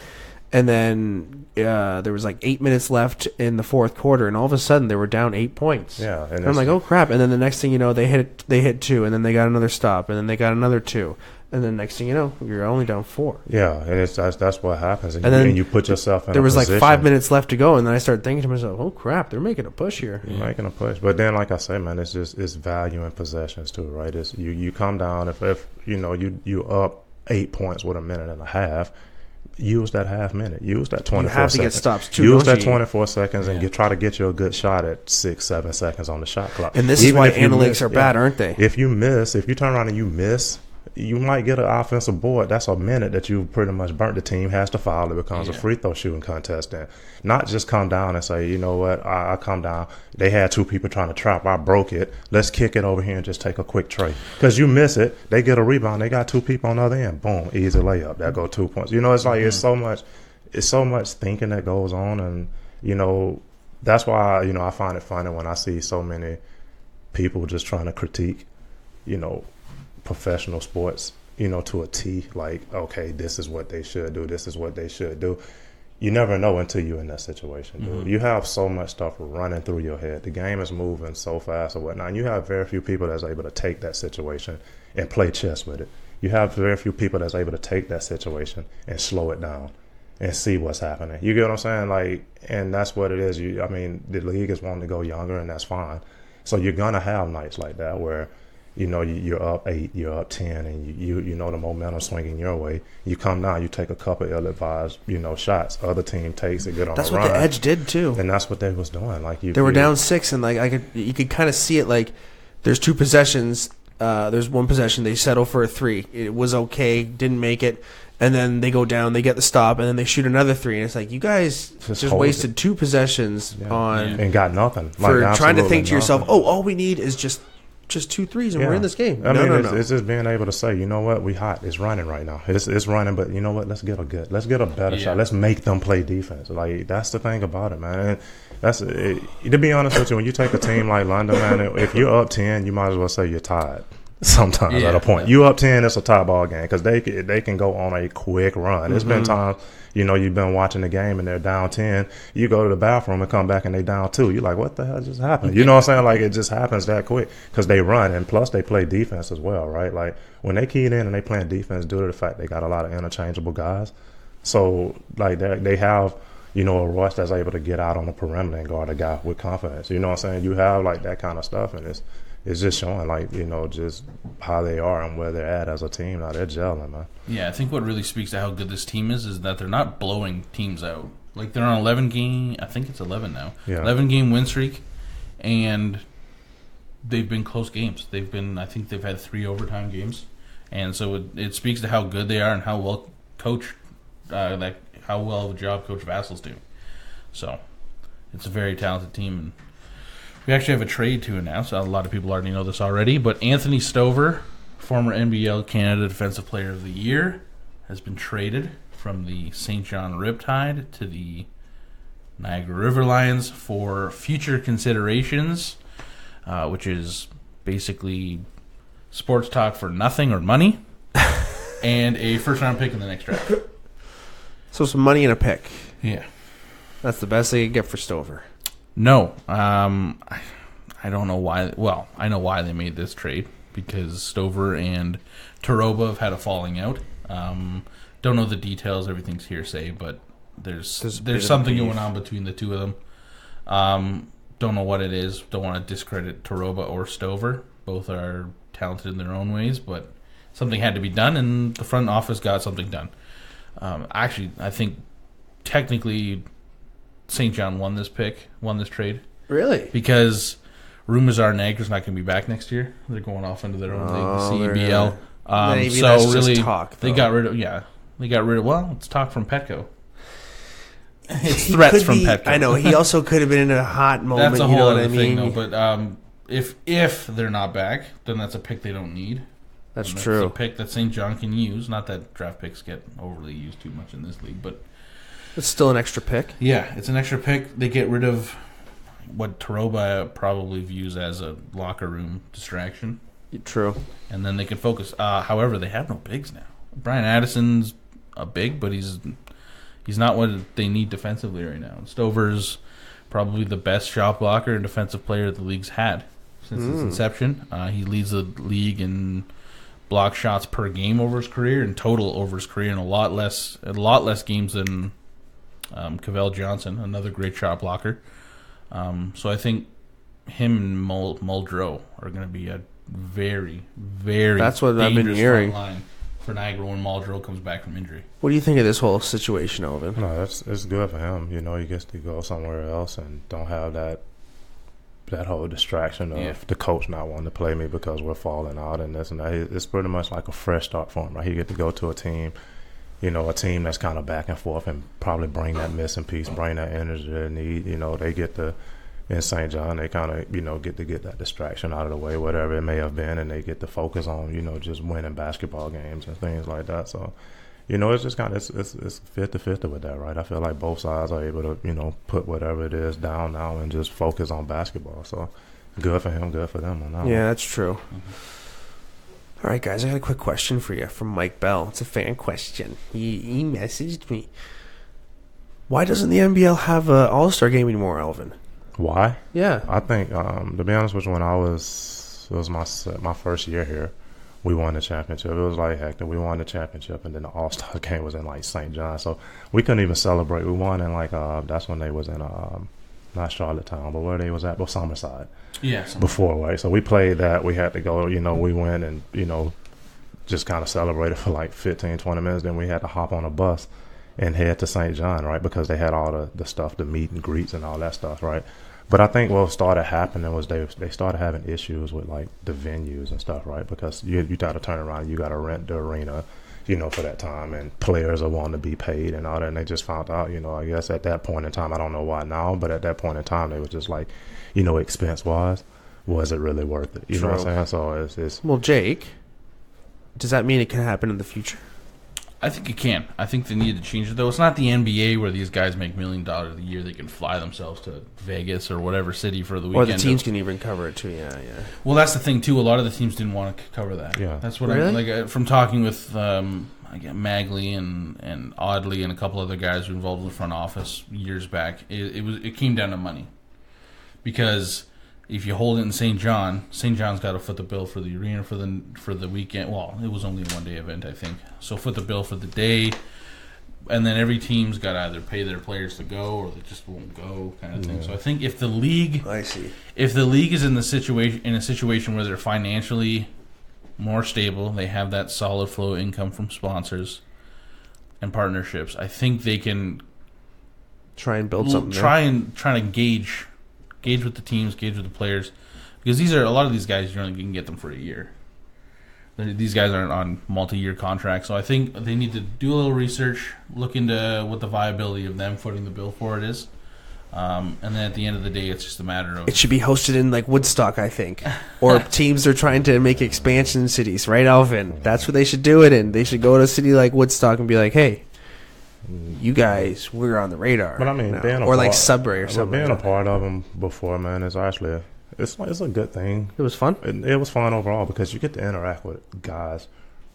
And then uh, there was like eight minutes left in the fourth quarter, and all of a sudden they were down eight points. Yeah, and And I'm like, oh crap! And then the next thing you know, they hit they hit two, and then they got another stop, and then they got another two, and then next thing you know, you're only down four. Yeah, and it's that's, that's what happens, and, And you, then and you put yourself in. There was like five minutes left to go, and then I started thinking to myself, oh crap, they're making a push here. You're making a push, but then, like I say, man, it's just it's value in possessions too, right? It's you you come down if if you know you you up eight points with a minute and a half. Use that half minute. Use that twenty four. have to get seconds. stops too, Use that twenty four seconds and Yeah. get try to get you a good shot at six seven seconds on the shot clock. And this is why analytics miss- are bad, aren't they? If you miss, if you turn around and you miss, you might get an offensive board. That's a minute that you pretty much burnt. The team has to foul. It becomes a free throw shooting contest. and not just come down and say, you know what, I, I come down. They had two people trying to trap. I broke it. Let's kick it over here and just take a quick trade. Because you miss it, they get a rebound. They got two people on the other end. Boom, easy layup. That go two points. You know, it's like it's so much. It's so much thinking that goes on, and you know, that's why you know I find it funny when I see so many people just trying to critique, you know, professional sports, you know, to a T. Like, okay, this is what they should do. This is what they should do. You never know until you're in that situation, dude. Mm-hmm. You have so much stuff running through your head. The game is moving so fast or whatnot. And you have very few people that's able to take that situation and play chess with it. You have very few people that's able to take that situation and slow it down and see what's happening. You get what I'm saying? Like, and that's what it is. You, I mean, the league is wanting to go younger, and that's fine. So you're gonna have nights like that where, you know, you- you're up eight, you're up ten, and you you, you know the momentum swinging your way. You come down, you take a couple ill-advised, you know, shots. Other team takes it, get on That's what run, the Edge did too. and that's what they was doing. Like you, They were you- down six, and like I could, you could kind of see it. Like there's two possessions. Uh, there's one possession they settle for a three. It was okay, didn't make it, and then they go down, they get the stop, and then they shoot another three. And it's like you guys Just just, wasted it. two possessions Yeah. on and got nothing. for trying to think to yourself, oh, all we need is just just two threes, and we're in this game. I no, mean, no, it's, no. it's just being able to say, you know what, we hot. It's running right now. It's it's running, but you know what? Let's get a good. Let's get a better Yeah. shot. Let's make them play defense. Like that's the thing about it, man. And that's it, to be honest with you. When you take a team like London, man, if you're up ten, you might as well say you're tied. Sometimes Yeah. at a point, you up ten, it's a tie ball game because they can- they can go on a quick run. There's Mm-hmm. been times, you know, you've been watching the game and they're down ten. You go to the bathroom and come back and they down two. You're like, what the hell just happened? You know what I'm saying? Like it just happens that quick because they run and plus they play defense as well, right? Like when they keyed in and they playing defense due to the fact they got a lot of interchangeable guys. So like they have you know a rush that's able to get out on the perimeter and guard a guy with confidence. You know what I'm saying? You have like that kind of stuff and it's it's just showing like you know just how they are and where they're at as a team. Now they're gelling, man. Yeah, I think what really speaks to how good this team is is that they're not blowing teams out. Like they're on 11 game, I think it's 11 now. Yeah. 11 game win streak, and they've been close games. They've been, I think they've had three overtime games, and so it, it speaks to how good they are and how well coach, uh, that how well of a job Coach Vassell's doing. So it's a very talented team. And we actually have a trade to announce. A lot of people already know this already, but Anthony Stover, former NBL Canada Defensive Player of the Year, has been traded from the St. John Riptide to the Niagara River Lions for future considerations, uh, which is basically sports talk for nothing or money, and a first round pick in the next draft. So some money and a pick. Yeah. That's the best they could get for Stover. No, um, I, don't know why. Well, I know why they made this trade because Stover and Taroba have had a falling out. Um, don't know the details. Everything's hearsay, but there's There's there's, a bit of something going on between the two of them. Um, don't know what it is. Don't want to discredit Taroba or Stover. Both are talented in their own ways, but something had to be done, and the front office got something done. Um, actually, I think technically St. John won this pick, won this trade Really? because rumors are Niagara's not going to be back next year. They're going off into their own Oh, league, they're the CEBL. gonna- Um, Maybe so that's just really, talk, they though. got rid of yeah, they got rid of. Well, it's talk from Petko. It's He threats could from be- Petko. I know. He also could have been in a hot moment. that's a you whole know what other I thing, mean? though. But um, if if they're not back, then that's a pick they don't need. that's And true. a pick that St. John can use. Not that draft picks get overly used too much in this league, but It's still an extra pick. Yeah, it's an extra pick. They get rid of what Taroba probably views as a locker room distraction, True. and then they can focus. Uh, however, they have no bigs now. Brian Addison's a big, but he's he's not what they need defensively right now. Stover's probably the best shot blocker and defensive player the league's had since its Mm. inception. Uh, he leads the league in block shots per game over his career, and total over his career, and a lot less a lot less games than um, Cavell Johnson, another great shot blocker. Um, so I think him and Mul- Muldrow are going to be a very, very That's what I've been dangerous hearing. line for Niagara when Muldrow comes back from injury. What do you think of this whole situation, Elvin? No, that's it's good for him. You know, he gets to go somewhere else and don't have that that whole distraction of Yeah. the coach not wanting to play me because we're falling out and this and that. It's pretty much like a fresh start for him. Right, he get to go to a team, you know, a team that's kind of back and forth and probably bring that missing piece, bring that energy they need. You know, they get to in St. John, they kind of you know get to get that distraction out of the way, whatever it may have been, and they get to focus on you know just winning basketball games and things like that. So you know, it's just kind of it's it's it's fifty fifty with that, right? I feel like both sides are able to you know put whatever it is down now and just focus on basketball. So good for him, good for them on that. Yeah, one. that's true. Mm-hmm. All right, guys, I got a quick question for you from Mike Bell. It's a fan question. He, he messaged me. Why doesn't the NBL have an All Star game anymore, Elvin? Why? Yeah. I think um, to be honest with you, when I was it was my my first year here, we won the championship. It was like heck, we won the championship, and then the All Star game was in like St. John, so we couldn't even celebrate. We won in like uh, that's when they was in um, not Charlottetown, but where they was at, but Summerside. Yeah, before, right? So we played that. We had to go, you know, we went and, you know, just kind of celebrated for like 15, 20 minutes. Then we had to hop on a bus and head to St. John, right? Because they had all the, the stuff, the meet and greets and all that stuff, right? But I think what started happening was they they started having issues with like the venues and stuff, right? Because you you got to turn around, you got to rent the arena, you know, for that time, and players are wanting to be paid and all that. And they just found out, you know, I guess at that point in time, I don't know why now, but at that point in time, they was just like, you know, expense wise, was it really worth it? You know what I'm True. saying? So it's, it's Well, Jake, does that mean it can happen in the future? I think you can. I think they need to change it though. It's not the NBA where these guys make million dollars a year. They can fly themselves to Vegas or whatever city for the weekend. Or weekend. the teams can even cover it too. Yeah, yeah. Well, that's the thing too. A lot of the teams didn't want to cover that. Yeah. that's what I Really? like uh, from talking with um, I get Magley and and Audley and a couple other guys who were involved in the front office years back. It, it was it came down to money because if you hold it in St. John, St. John's got to foot the bill for the arena for the for the weekend. Well, it was only a one day event, I think. So foot the bill for the day. And then every team's got to either pay their players to go or they just won't go, kind of thing. So I think if the league I see. if the league is in the situation in a situation where they're financially more stable, they have that solid flow of income from sponsors and partnerships. I think they can Try and build l- something. there. try and try to gauge gauge with the teams, gauge with the players, because these are a lot of these guys. You only can get them for a year. These guys aren't on multi-year contracts, so I think they need to do a little research, look into what the viability of them footing the bill for it is, um, and then at the end of the day, it's just a matter of It should be hosted in like Woodstock, I think, or teams are trying to make expansion cities, right, Alvin? That's what they should do it in. They should go to a city like Woodstock and be like, "Hey, you guys, we're on the radar." But I mean, now." being a or like part- Sudbury or but something. being like a part of them before, man, is actually it's it's a good thing. It was fun. It, it was fun overall because you get to interact with guys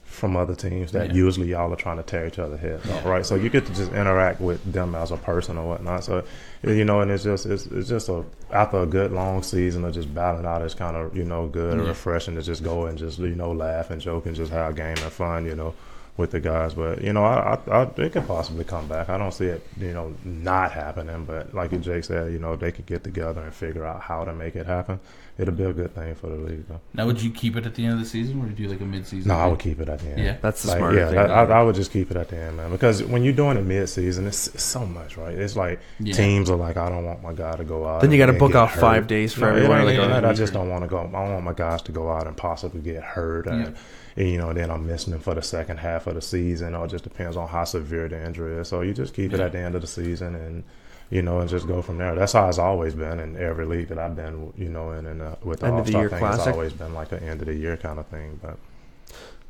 from other teams that Yeah. usually y'all are trying to tear each other heads off, right? So you get to just interact with them as a person or whatnot. So you know, and it's just it's, it's just a after a good long season of just battling out, it's kind of you know good and Yeah. refreshing to just go and just you know laugh and joke and just have a game and fun, you know. With the guys, but you know, I, I, I it could possibly come back. I don't see it, you know, not happening. But like Jake said, you know, they could get together and figure out how to make it happen, it'll be a good thing for the league. Though. Now, would you keep it at the end of the season, or do you do like a mid-season? No, I would keep it at the end. Yeah. That's the Like, smarter yeah, thing. that- I, I would just keep it at the end, man. Because when you're doing it mid-season, it's, it's so much, right? It's like Yeah. teams are like, I don't want my guy to go out. Then you got to book get off hurt. five days for No, everyone. ain't Like, even. I just don't want to go. I don't want my guys to go out and possibly get hurt, and, Yeah. and, you know, then I'm missing them for the second half of the season, or it just depends on how severe the injury is. So you just keep it at the end of the season, and you know, and just go from there. That's how it's always been in every league that I've been, you know, in and uh, with the End All of the Star year thing. classic? It's always been like an end of the year kind of thing, but.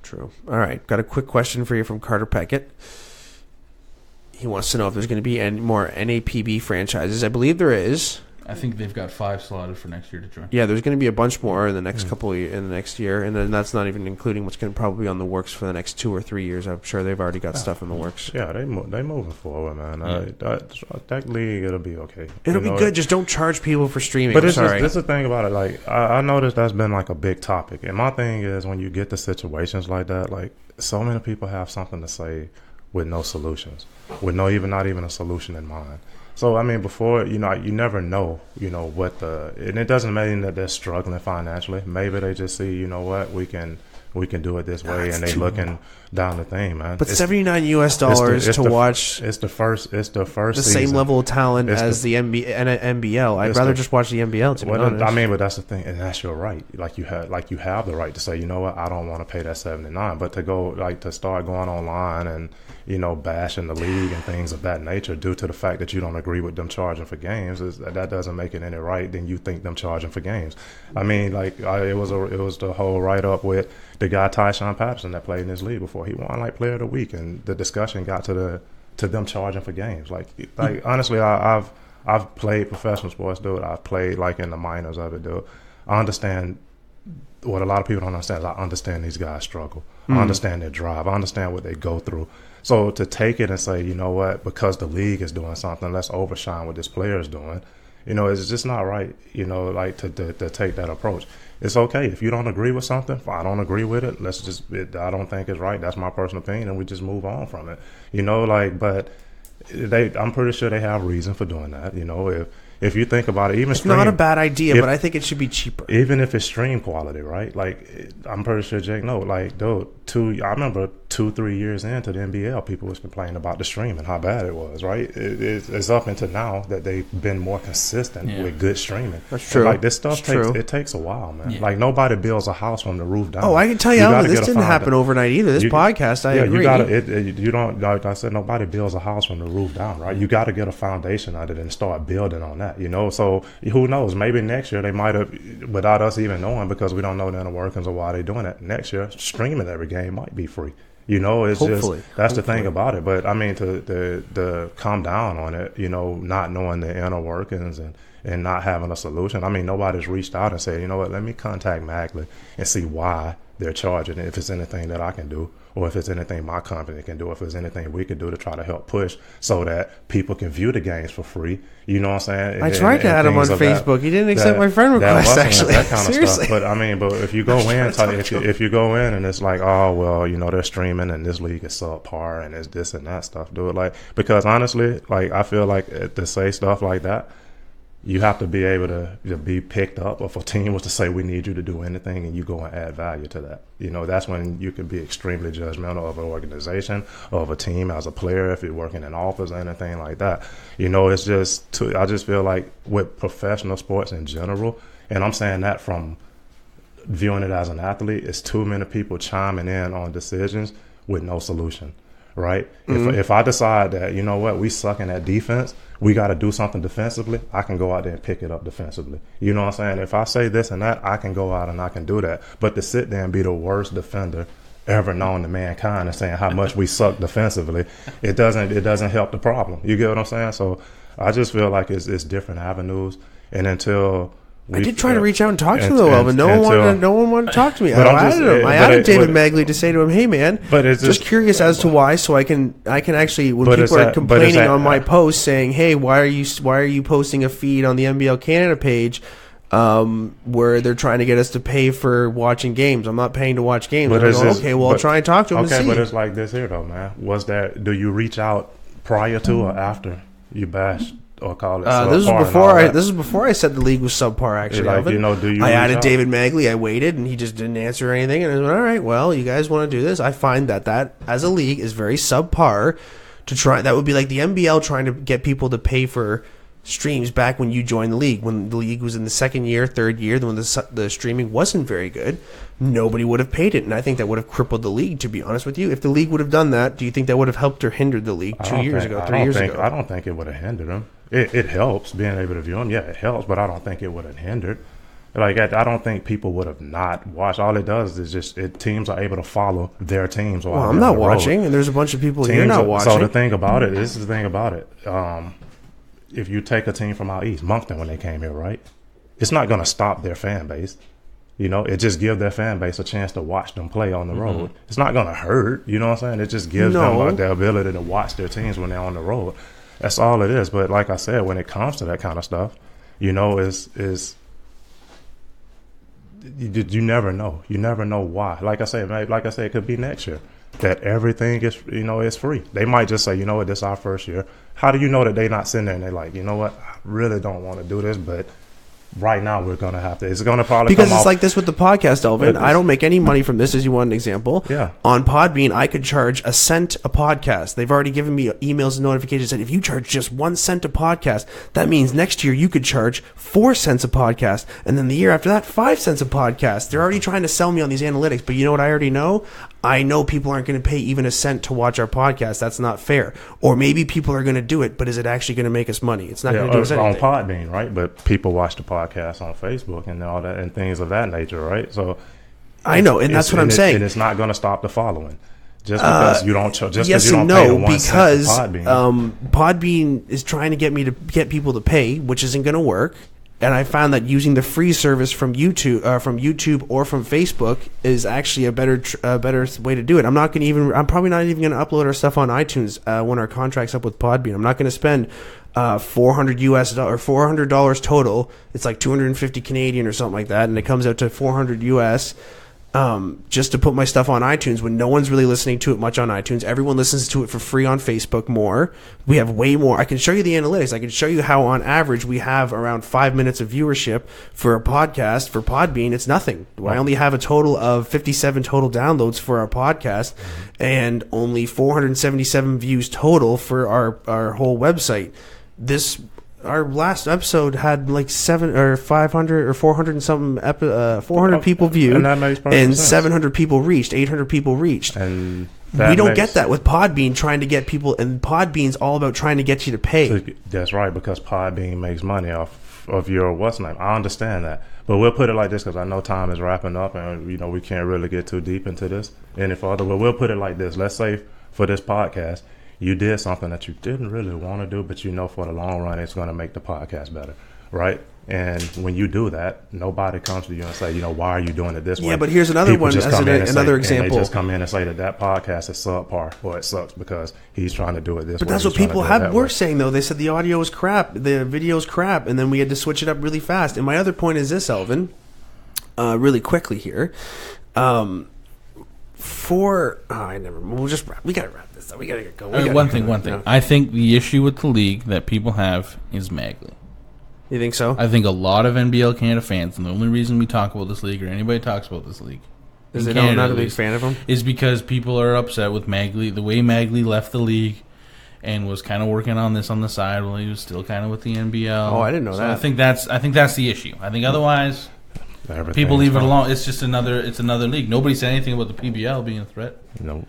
True. All right. Got a quick question for you from Carter Peckett. He wants to know if there's going to be any more NAPB franchises. I believe there is. I think they've got five slotted for next year to join. Yeah, there's going to be a bunch more in the next Hmm. couple of, ye- in the next year, and then that's not even including what's going to probably be on the works for the next two or three years. I'm sure they've already got Yeah. stuff in the works. Yeah, they mo- they moving forward, man. Uh, that, that league, it'll be okay. It'll You be know, good. Just don't charge people for streaming. But I'm it's this is the thing about it. Like I, I noticed that's been like a big topic, and my thing is when you get to situations like that, like so many people have something to say with no solutions, with no even not even a solution in mind. So I mean, before you know, you never know, you know what the, and it doesn't mean that they're struggling financially. Maybe they just see, you know what, we can we can do it this way, and they looking down the thing, man. but It's- 79 US dollars it's to the- watch it's the first, it's the first the season. same level of talent It's as the, MB, N- NBL. I'd rather the- just watch the NBL. To be Well, honest, I mean, but that's the thing, and that's your right. Like you have, like you have the right to say, you know what, I don't want to pay that seventy nine. But to go, like, to start going online and you know bashing the league and things of that nature due to the fact that you don't agree with them charging for games, is that doesn't make it any right. Then you think them charging for games. I mean, like I, it was a, it was the whole write up with the guy Tyshawn Patterson that played in this league before. He won like Player of the Week, and the discussion got to the to them charging for games. Like, like hmm. honestly, I, I've I've played professional sports, dude. I've played like in the minors of it, dude. I understand what a lot of people don't understand. Is I understand these guys struggle. I hmm. understand their drive. I understand what they go through. So to take it and say, you know what, because the league is doing something, let's overshine what this player is doing. You know, it's just not right. You know, like to, to to take that approach. It's okay if you don't agree with something. If I don't agree with it. Let's just. It, I don't think it's right. That's my personal opinion, and we just move on from it. You know, like, but they. I'm pretty sure they have reason for doing that. You know, if if you think about it, even it's not a bad idea, if- but I think it should be cheaper. even if it's stream quality, right? Like I'm pretty sure Jake No, Like dude, two. I remember two, three years into the NBL, people was complaining about the stream and how bad it was, right? It, it's, it's up into now that they've been more consistent Yeah. with good streaming. That's And, true. like this stuff It's takes true. it takes a while, man. Yeah. Like nobody builds a house from the roof down. Oh, I can tell you, gotta this didn't founda- happen overnight either. This You- podcast, I yeah, agree. you got. It, it, you don't like I said. Nobody builds a house from the roof down, right? You got to get a foundation out of it and start building on that. You know, so who knows? Maybe next year they might have, without us even knowing, because we don't know the inner workings of why they're doing it. Next year, streaming every game might be free. You know, it's Hopefully. just that's the thing about it. But I mean, to the the calm down on it. You know, not knowing the inner workings and and not having a solution. I mean, nobody's reached out and said, you know what, let me contact Magley and see why they're charging. If it's anything that I can do, or if it's anything my company can do, if there's anything we can do to try to help push so that people can view the games for free. You know what I'm saying? I And- tried and- to add him on of that- Facebook. he didn't accept that- my friend that request. wasn't Actually, that kind of seriously. stuff. But I mean, but if you go in, if you, if you go in and it's like, oh well, you know, they're streaming and this league is subpar and it's this and that stuff. Do it like because honestly, like I feel like to say stuff like that, you have to be able to, to be picked up. If a team was to say we need you to do anything and you go and add value to that, you know, that's when you can be extremely judgmental of an organization, of a team as a player, if you're working in office or anything like that. You know, it's just, too, I just feel like with professional sports in general, and I'm saying that from viewing it as an athlete, it's too many people chiming in on decisions with no solution. Right? If mm-hmm. if I decide that you know what we sucking at defense, we got to do something defensively. I can go out there and pick it up defensively. You know what I'm saying? If I say this and that, I can go out and I can do that. But to sit there and be the worst defender ever known to mankind and saying how much we suck defensively, it doesn't it doesn't help the problem. You get what I'm saying? So I just feel like it's it's different avenues, and until I did try to uh, reach out and talk to him though, and- but no one wanted. To, no one wanted to talk to me. I added just- him. I added it- David but- Magley to say to him, "Hey, man, But it's just just- curious as to why, so I can I can actually when people are that- but complaining that- on my post saying, "Hey, why are you why are you posting a feed on the NBL Canada page?" Um, where they're trying to get us to pay for watching games. I'm not paying to watch games. But I just- okay, well, I'll try and talk to him Okay, but it's like this here though, man. Was that do you reach out prior to or after you bashed or call it? Uh, this was before I. This is before I said the league was subpar. Actually, like you know, do you? I added out? David Magley. I waited, and he just didn't answer anything. And I went, all right, well, you guys want to do this? I find that that as a league is very subpar. To try that would be like the NBL trying to get people to pay for streams back when you joined the league. When the league was in the second year, third year, when the the streaming wasn't very good, nobody would have paid it, and I think that would have crippled the league. To be honest with you, if the league would have done that, do you think that would have helped or hindered the league two years think- ago, three years think, ago? I don't think it would have hindered them. It, it helps being able to view them. Yeah, it helps, but I don't think it would have hindered. Like I, I don't think people would have not watched. All it does is just it, teams are able to follow their teams. well, I'm not watching, and there's a bunch of people here Teams not are- watching. So the thing about it, this is the thing about it. Um, if you take a team from out east, Moncton when they came here, right? It's not going to stop their fan base. You know, it just gives their fan base a chance to watch them play on the road. It's not going to hurt. You know what I'm saying? It just gives No. them uh, the ability to watch their teams when they're on the road. That's all it is. But like I said, when it comes to that kind of stuff, you know, is is you, you never know. You never know why. Like I said, like I said, it could be next year that everything is you know is free. They might just say, you know what, this is our first year. How do you know that they're not sitting there and they're like, you know what, I really don't want to do this, but right now we're gonna have to. It's gonna probably because it's off- like this with the podcast, Elvin. I don't make any money from this. As you want an example, Yeah. On Podbean, I could charge a cent a podcast. They've already given me emails and notifications that if you charge just one cent a podcast, that means next year you could charge four cents a podcast, and then the year after that, five cents a podcast. They're already trying to sell me on these analytics, but you know what? I already know. I know people aren't going to pay even a cent to watch our podcast. That's not fair. Or maybe people are going to do it, but is it actually going to make us money? It's not yeah, going to do us on anything. Podbean, right? But people watch the podcast on Facebook and all that and things of that nature, right? So I know, and that's what I'm it- saying. Uh, And it's not going to stop the following. Just because you don't, just because yes you don't and no because Podbean. um, Podbean is trying to get me to get people to pay, which isn't going to work. And I found that using the free service from YouTube, uh, from YouTube or from Facebook, is actually a better, tr- better way to do it. I'm not going to even. I'm probably not even going to upload our stuff on iTunes uh, when our contract's up with Podbean. I'm not going to spend uh, 400 US or 400 dollars total. It's like 250 Canadian or something like that, and it comes out to 400 US um, just to put my stuff on iTunes when no one's really listening to it much on iTunes. Everyone listens to it for free on Facebook more. We have way more. I can show you the analytics. I can show you how, on average, we have around five minutes of viewership for a podcast. For Podbean, it's nothing. I only have a total of 57 total downloads for our podcast and only 477 views total for our, our whole website. This our last episode had like seven or five hundred or four hundred and something epi- uh, four hundred people viewed, And that makes perfect and sense. seven hundred people reached, eight hundred people reached. and we don't makes- get that with Podbean trying to get people, and Podbean's all about trying to get you to pay. That's right, because Podbean makes money off of your what's name. I understand that, but we'll put it like this because I know time is wrapping up, and you know we can't really get too deep into this any further. But we'll put it like this: Let's say for this podcast, you did something that you didn't really want to do, but you know for the long run it's going to make the podcast better, right? And when you do that, nobody comes to you and say, you know, why are you doing it this way? Yeah, but here's another People one just as come an- in and say- another and they just come in and say that that podcast is subpar or it sucks because he's trying to do it this But way. that's what people have were way. saying though. They said the audio is crap, the video is crap, and then we had to switch it up really fast. And my other point is this, Elvin, uh, really quickly here. Um, for oh, I never. We'll just wrap. We gotta wrap this up. We gotta get going. We Uh, gotta one thing, one thing. I think the issue with the league that people have is Magley. You think so? I think a lot of NBL Canada fans, and the only reason we talk about this league or anybody talks about this league, Is it not, Canada not a big least, fan of him? is because people are upset with Magley, the way Magley left the league and was kind of working on this on the side while he was still kind of with the NBL. Oh, I didn't know So that. I think that's I think that's the issue. I think otherwise, Everything People leave it alone. It's just another. It's another league. Nobody said anything about the PBL being a threat. No,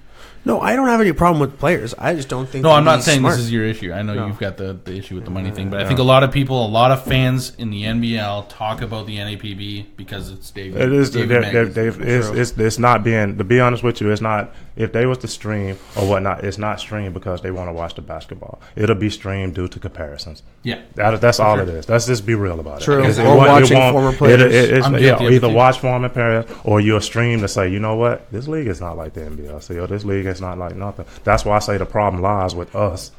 No, I don't have any problem with players. I just don't think. No, I'm not saying smart. this is your issue. I know No. you've got the, the issue with the money uh, thing, but I think a lot of people, a lot of fans in the NBL talk about the NAPB because it's David. It is. David They, they, Magnus. they, it's, it's, it's not being. To be honest with you, it's not. If they was to stream or whatnot, it's not streamed because they want to watch the basketball. It'll be streamed due to comparisons. yeah. That, that's all it is. Let's just be real about True. it. It's- Or won't- watching won't- former players. It, it, it's, yeah, guilty of it either watch former players or you'll stream to say, you know what, this league is not like the NBL. So yo, this league is not like nothing. That's why I say the problem lies with us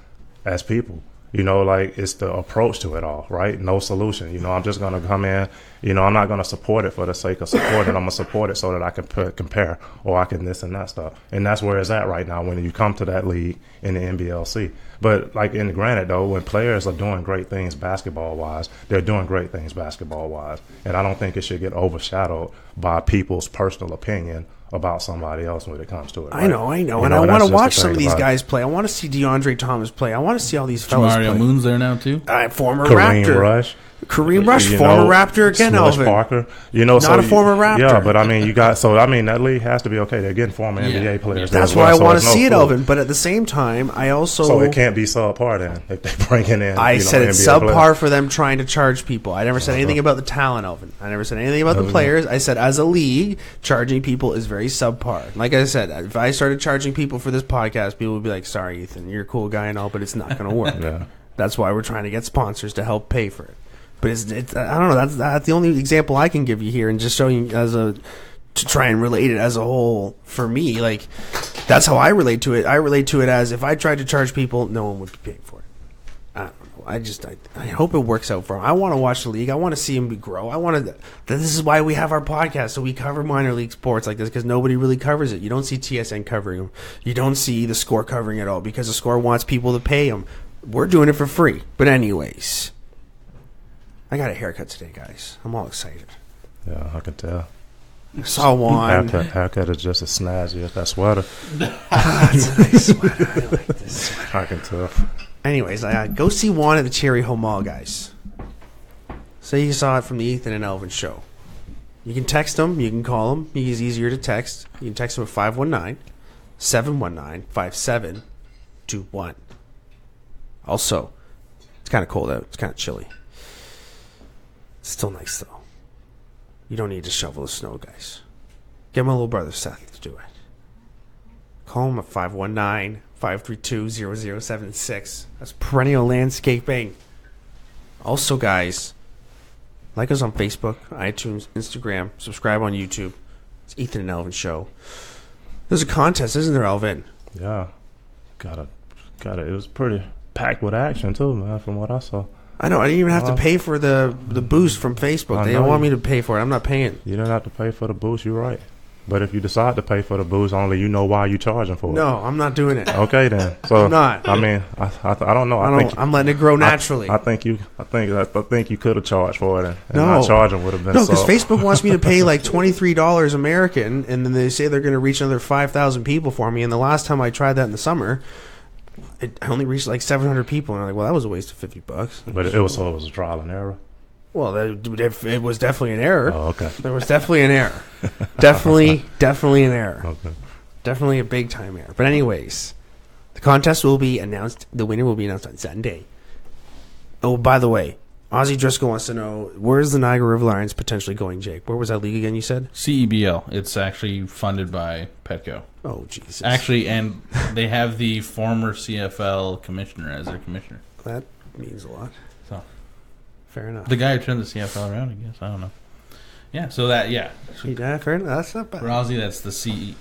as people. You know, like it's the approach to it all, right? No solution. You know, I'm just gonna come in. You know, I'm not gonna support it for the sake of support it. I'm gonna support it so that I can put, compare or I can this and that stuff. And that's where it's at right now when you come to that league in the NBLC. But like in granted though, when players are doing great things basketball wise, they're doing great things basketball wise. And I don't think it should get overshadowed by people's personal opinion about somebody else when it comes to it. I know, I know, You and I want to watch some of these about it. guys play. I want to see DeAndre Thomas play. I want to see all these fellas Mario play. Moon's there now too. Uh, former Kareem Raptor, Rush. Kareem Rush, you former know, Raptor again, Smush Elvin. Parker. You know, so Not a you- former Raptor. Yeah, but I mean, you got so I mean that league has to be okay. They're getting former Yeah. NBA players. That's as well, why I so want to no see it, fool. Elvin. But at the same time, I also So it can't be subpar then if they bringing in. I you know, said it's NBA subpar players. for them trying to charge people. I never said uh-huh. anything about the talent, Elvin. I never said anything about the uh-huh. players. I said as a league, charging people is very subpar. Like I said, if I started charging people for this podcast, people would be like, "Sorry, Ethan, you're a cool guy and all, but it's not going to work." Yeah. That's why we're trying to get sponsors to help pay for it. But it's, it's I don't know. That's that's the only example I can give you here, and just showing as a to try and relate it as a whole. For me, like that's how I relate to it. I relate to it as if I tried to charge people, no one would be paying for it. I don't know. I just I, I hope it works out for him. I want to watch the league. I want to see him grow. I want to. This is why we have our podcast, so we cover minor league sports like this because nobody really covers it. You don't see TSN covering them. You don't see the score covering it all because the score wants people to pay them. We're doing it for free. But anyways, I got a haircut today, guys. I'm all excited. Yeah, I can tell. I saw one. Haircut, haircut is just as snazzy as that sweater. That's a nice sweater. I like this sweater. I can tell. Anyways, I, go see Juan at the Cherry Hill Mall, guys. Say you saw it from the Ethan and Elvin show. You can text them. You can call them. He's easier to text. You can text him at 519 719 5721. Also, it's kind of cold out. It's kind of chilly. Still nice, though. You don't need to shovel the snow, guys. Get my little brother Seth to do it. Call him at 519 532 0076. That's Perennial Landscaping. Also, guys, like us on Facebook, iTunes, Instagram, subscribe on YouTube. It's Ethan and Elvin Show. There's a contest, isn't there, Elvin? Yeah, got it. Got it. It was pretty packed with action too, man. From what I saw, I know. I didn't even have to pay for the the boost from Facebook. I They don't want you- me to pay for it. I'm not paying. you don't have to pay for the boost. You're right. But if you decide to pay for the boost, only you know why you're charging for it. No, I'm not doing it. Okay then. So I'm not. I mean, I, I, I don't know. I, I don't, I'm letting it grow naturally. I, think you. I think. I, I think you could have charged for it, and, and No. not charging would have been. No, because Facebook wants me to pay like twenty three dollars American, and then they say they're going to reach another five thousand people for me. And the last time I tried that in the summer, it I only reached like seven hundred people, and I'm like, well, that was a waste of fifty bucks. But it was so it was a trial and error. Well, that, it was definitely an error. Oh, okay. There was definitely an error. definitely, definitely an error. Okay. Definitely a big time error. But anyways, the contest will be announced. The winner will be announced on Sunday. Oh, by the way, Ozzy Driscoll wants to know where's the Niagara River Lions potentially going, Jake? Where was that league again? You said? CEBL. It's actually funded by Petko. Oh Jesus! Actually, and they have the former CFL commissioner as their commissioner. that means a lot. So Fair enough. the guy who turned the CFL around, I guess. I don't know. Yeah. So that yeah. So yeah, fair enough. That's not bad. for Ozzy, that's the CE,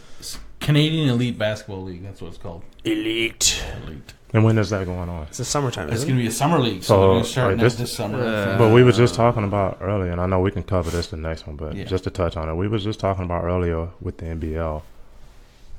Canadian Elite Basketball League. That's what it's called. Elite. Elite. And when is that going on? It's the summertime. It's going to be a summer league, so So, they're going to start like, next this- this summer. Uh, But we were just talking about earlier, and I know we can cover this the next one, but Yeah. just to touch on it, we was just talking about earlier with the NBL,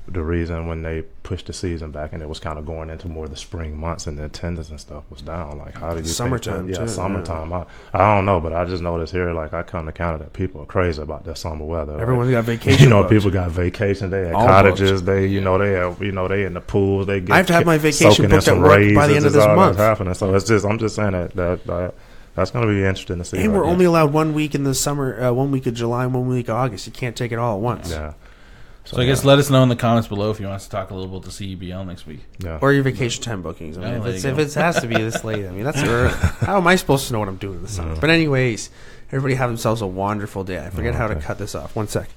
the reason when they pushed the season back and it was kind of going into more of the spring months and the attendance and stuff was down. Like, how did you Summertime, Think that, yeah, too, summertime. I, I don't know, but I just noticed here, like, I come to Canada, people are crazy about their summer weather. Like, Everyone's got vacation. you know, booked. people got vacation. They at All cottages. They, you know, they, have, you know, they in the pools. They get I have to have my vacation booked at work by the end of this month. happening. So it's just, I'm just saying that that, that That's going to be interesting to see. And we're only allowed one week in the summer, uh, one week of July, one week of August. You can't take it all at once. yeah. So I guess let us know in the comments below if you want us to talk a little about the CEBL next week. yeah. Or your vacation time bookings. I mean, Oh, if, there it's, you if go. it has to be this late, I mean, that's early. how am I supposed to know what I'm doing in the summer? But anyways, everybody have themselves a wonderful day. I forget oh, how to cut this off. One sec.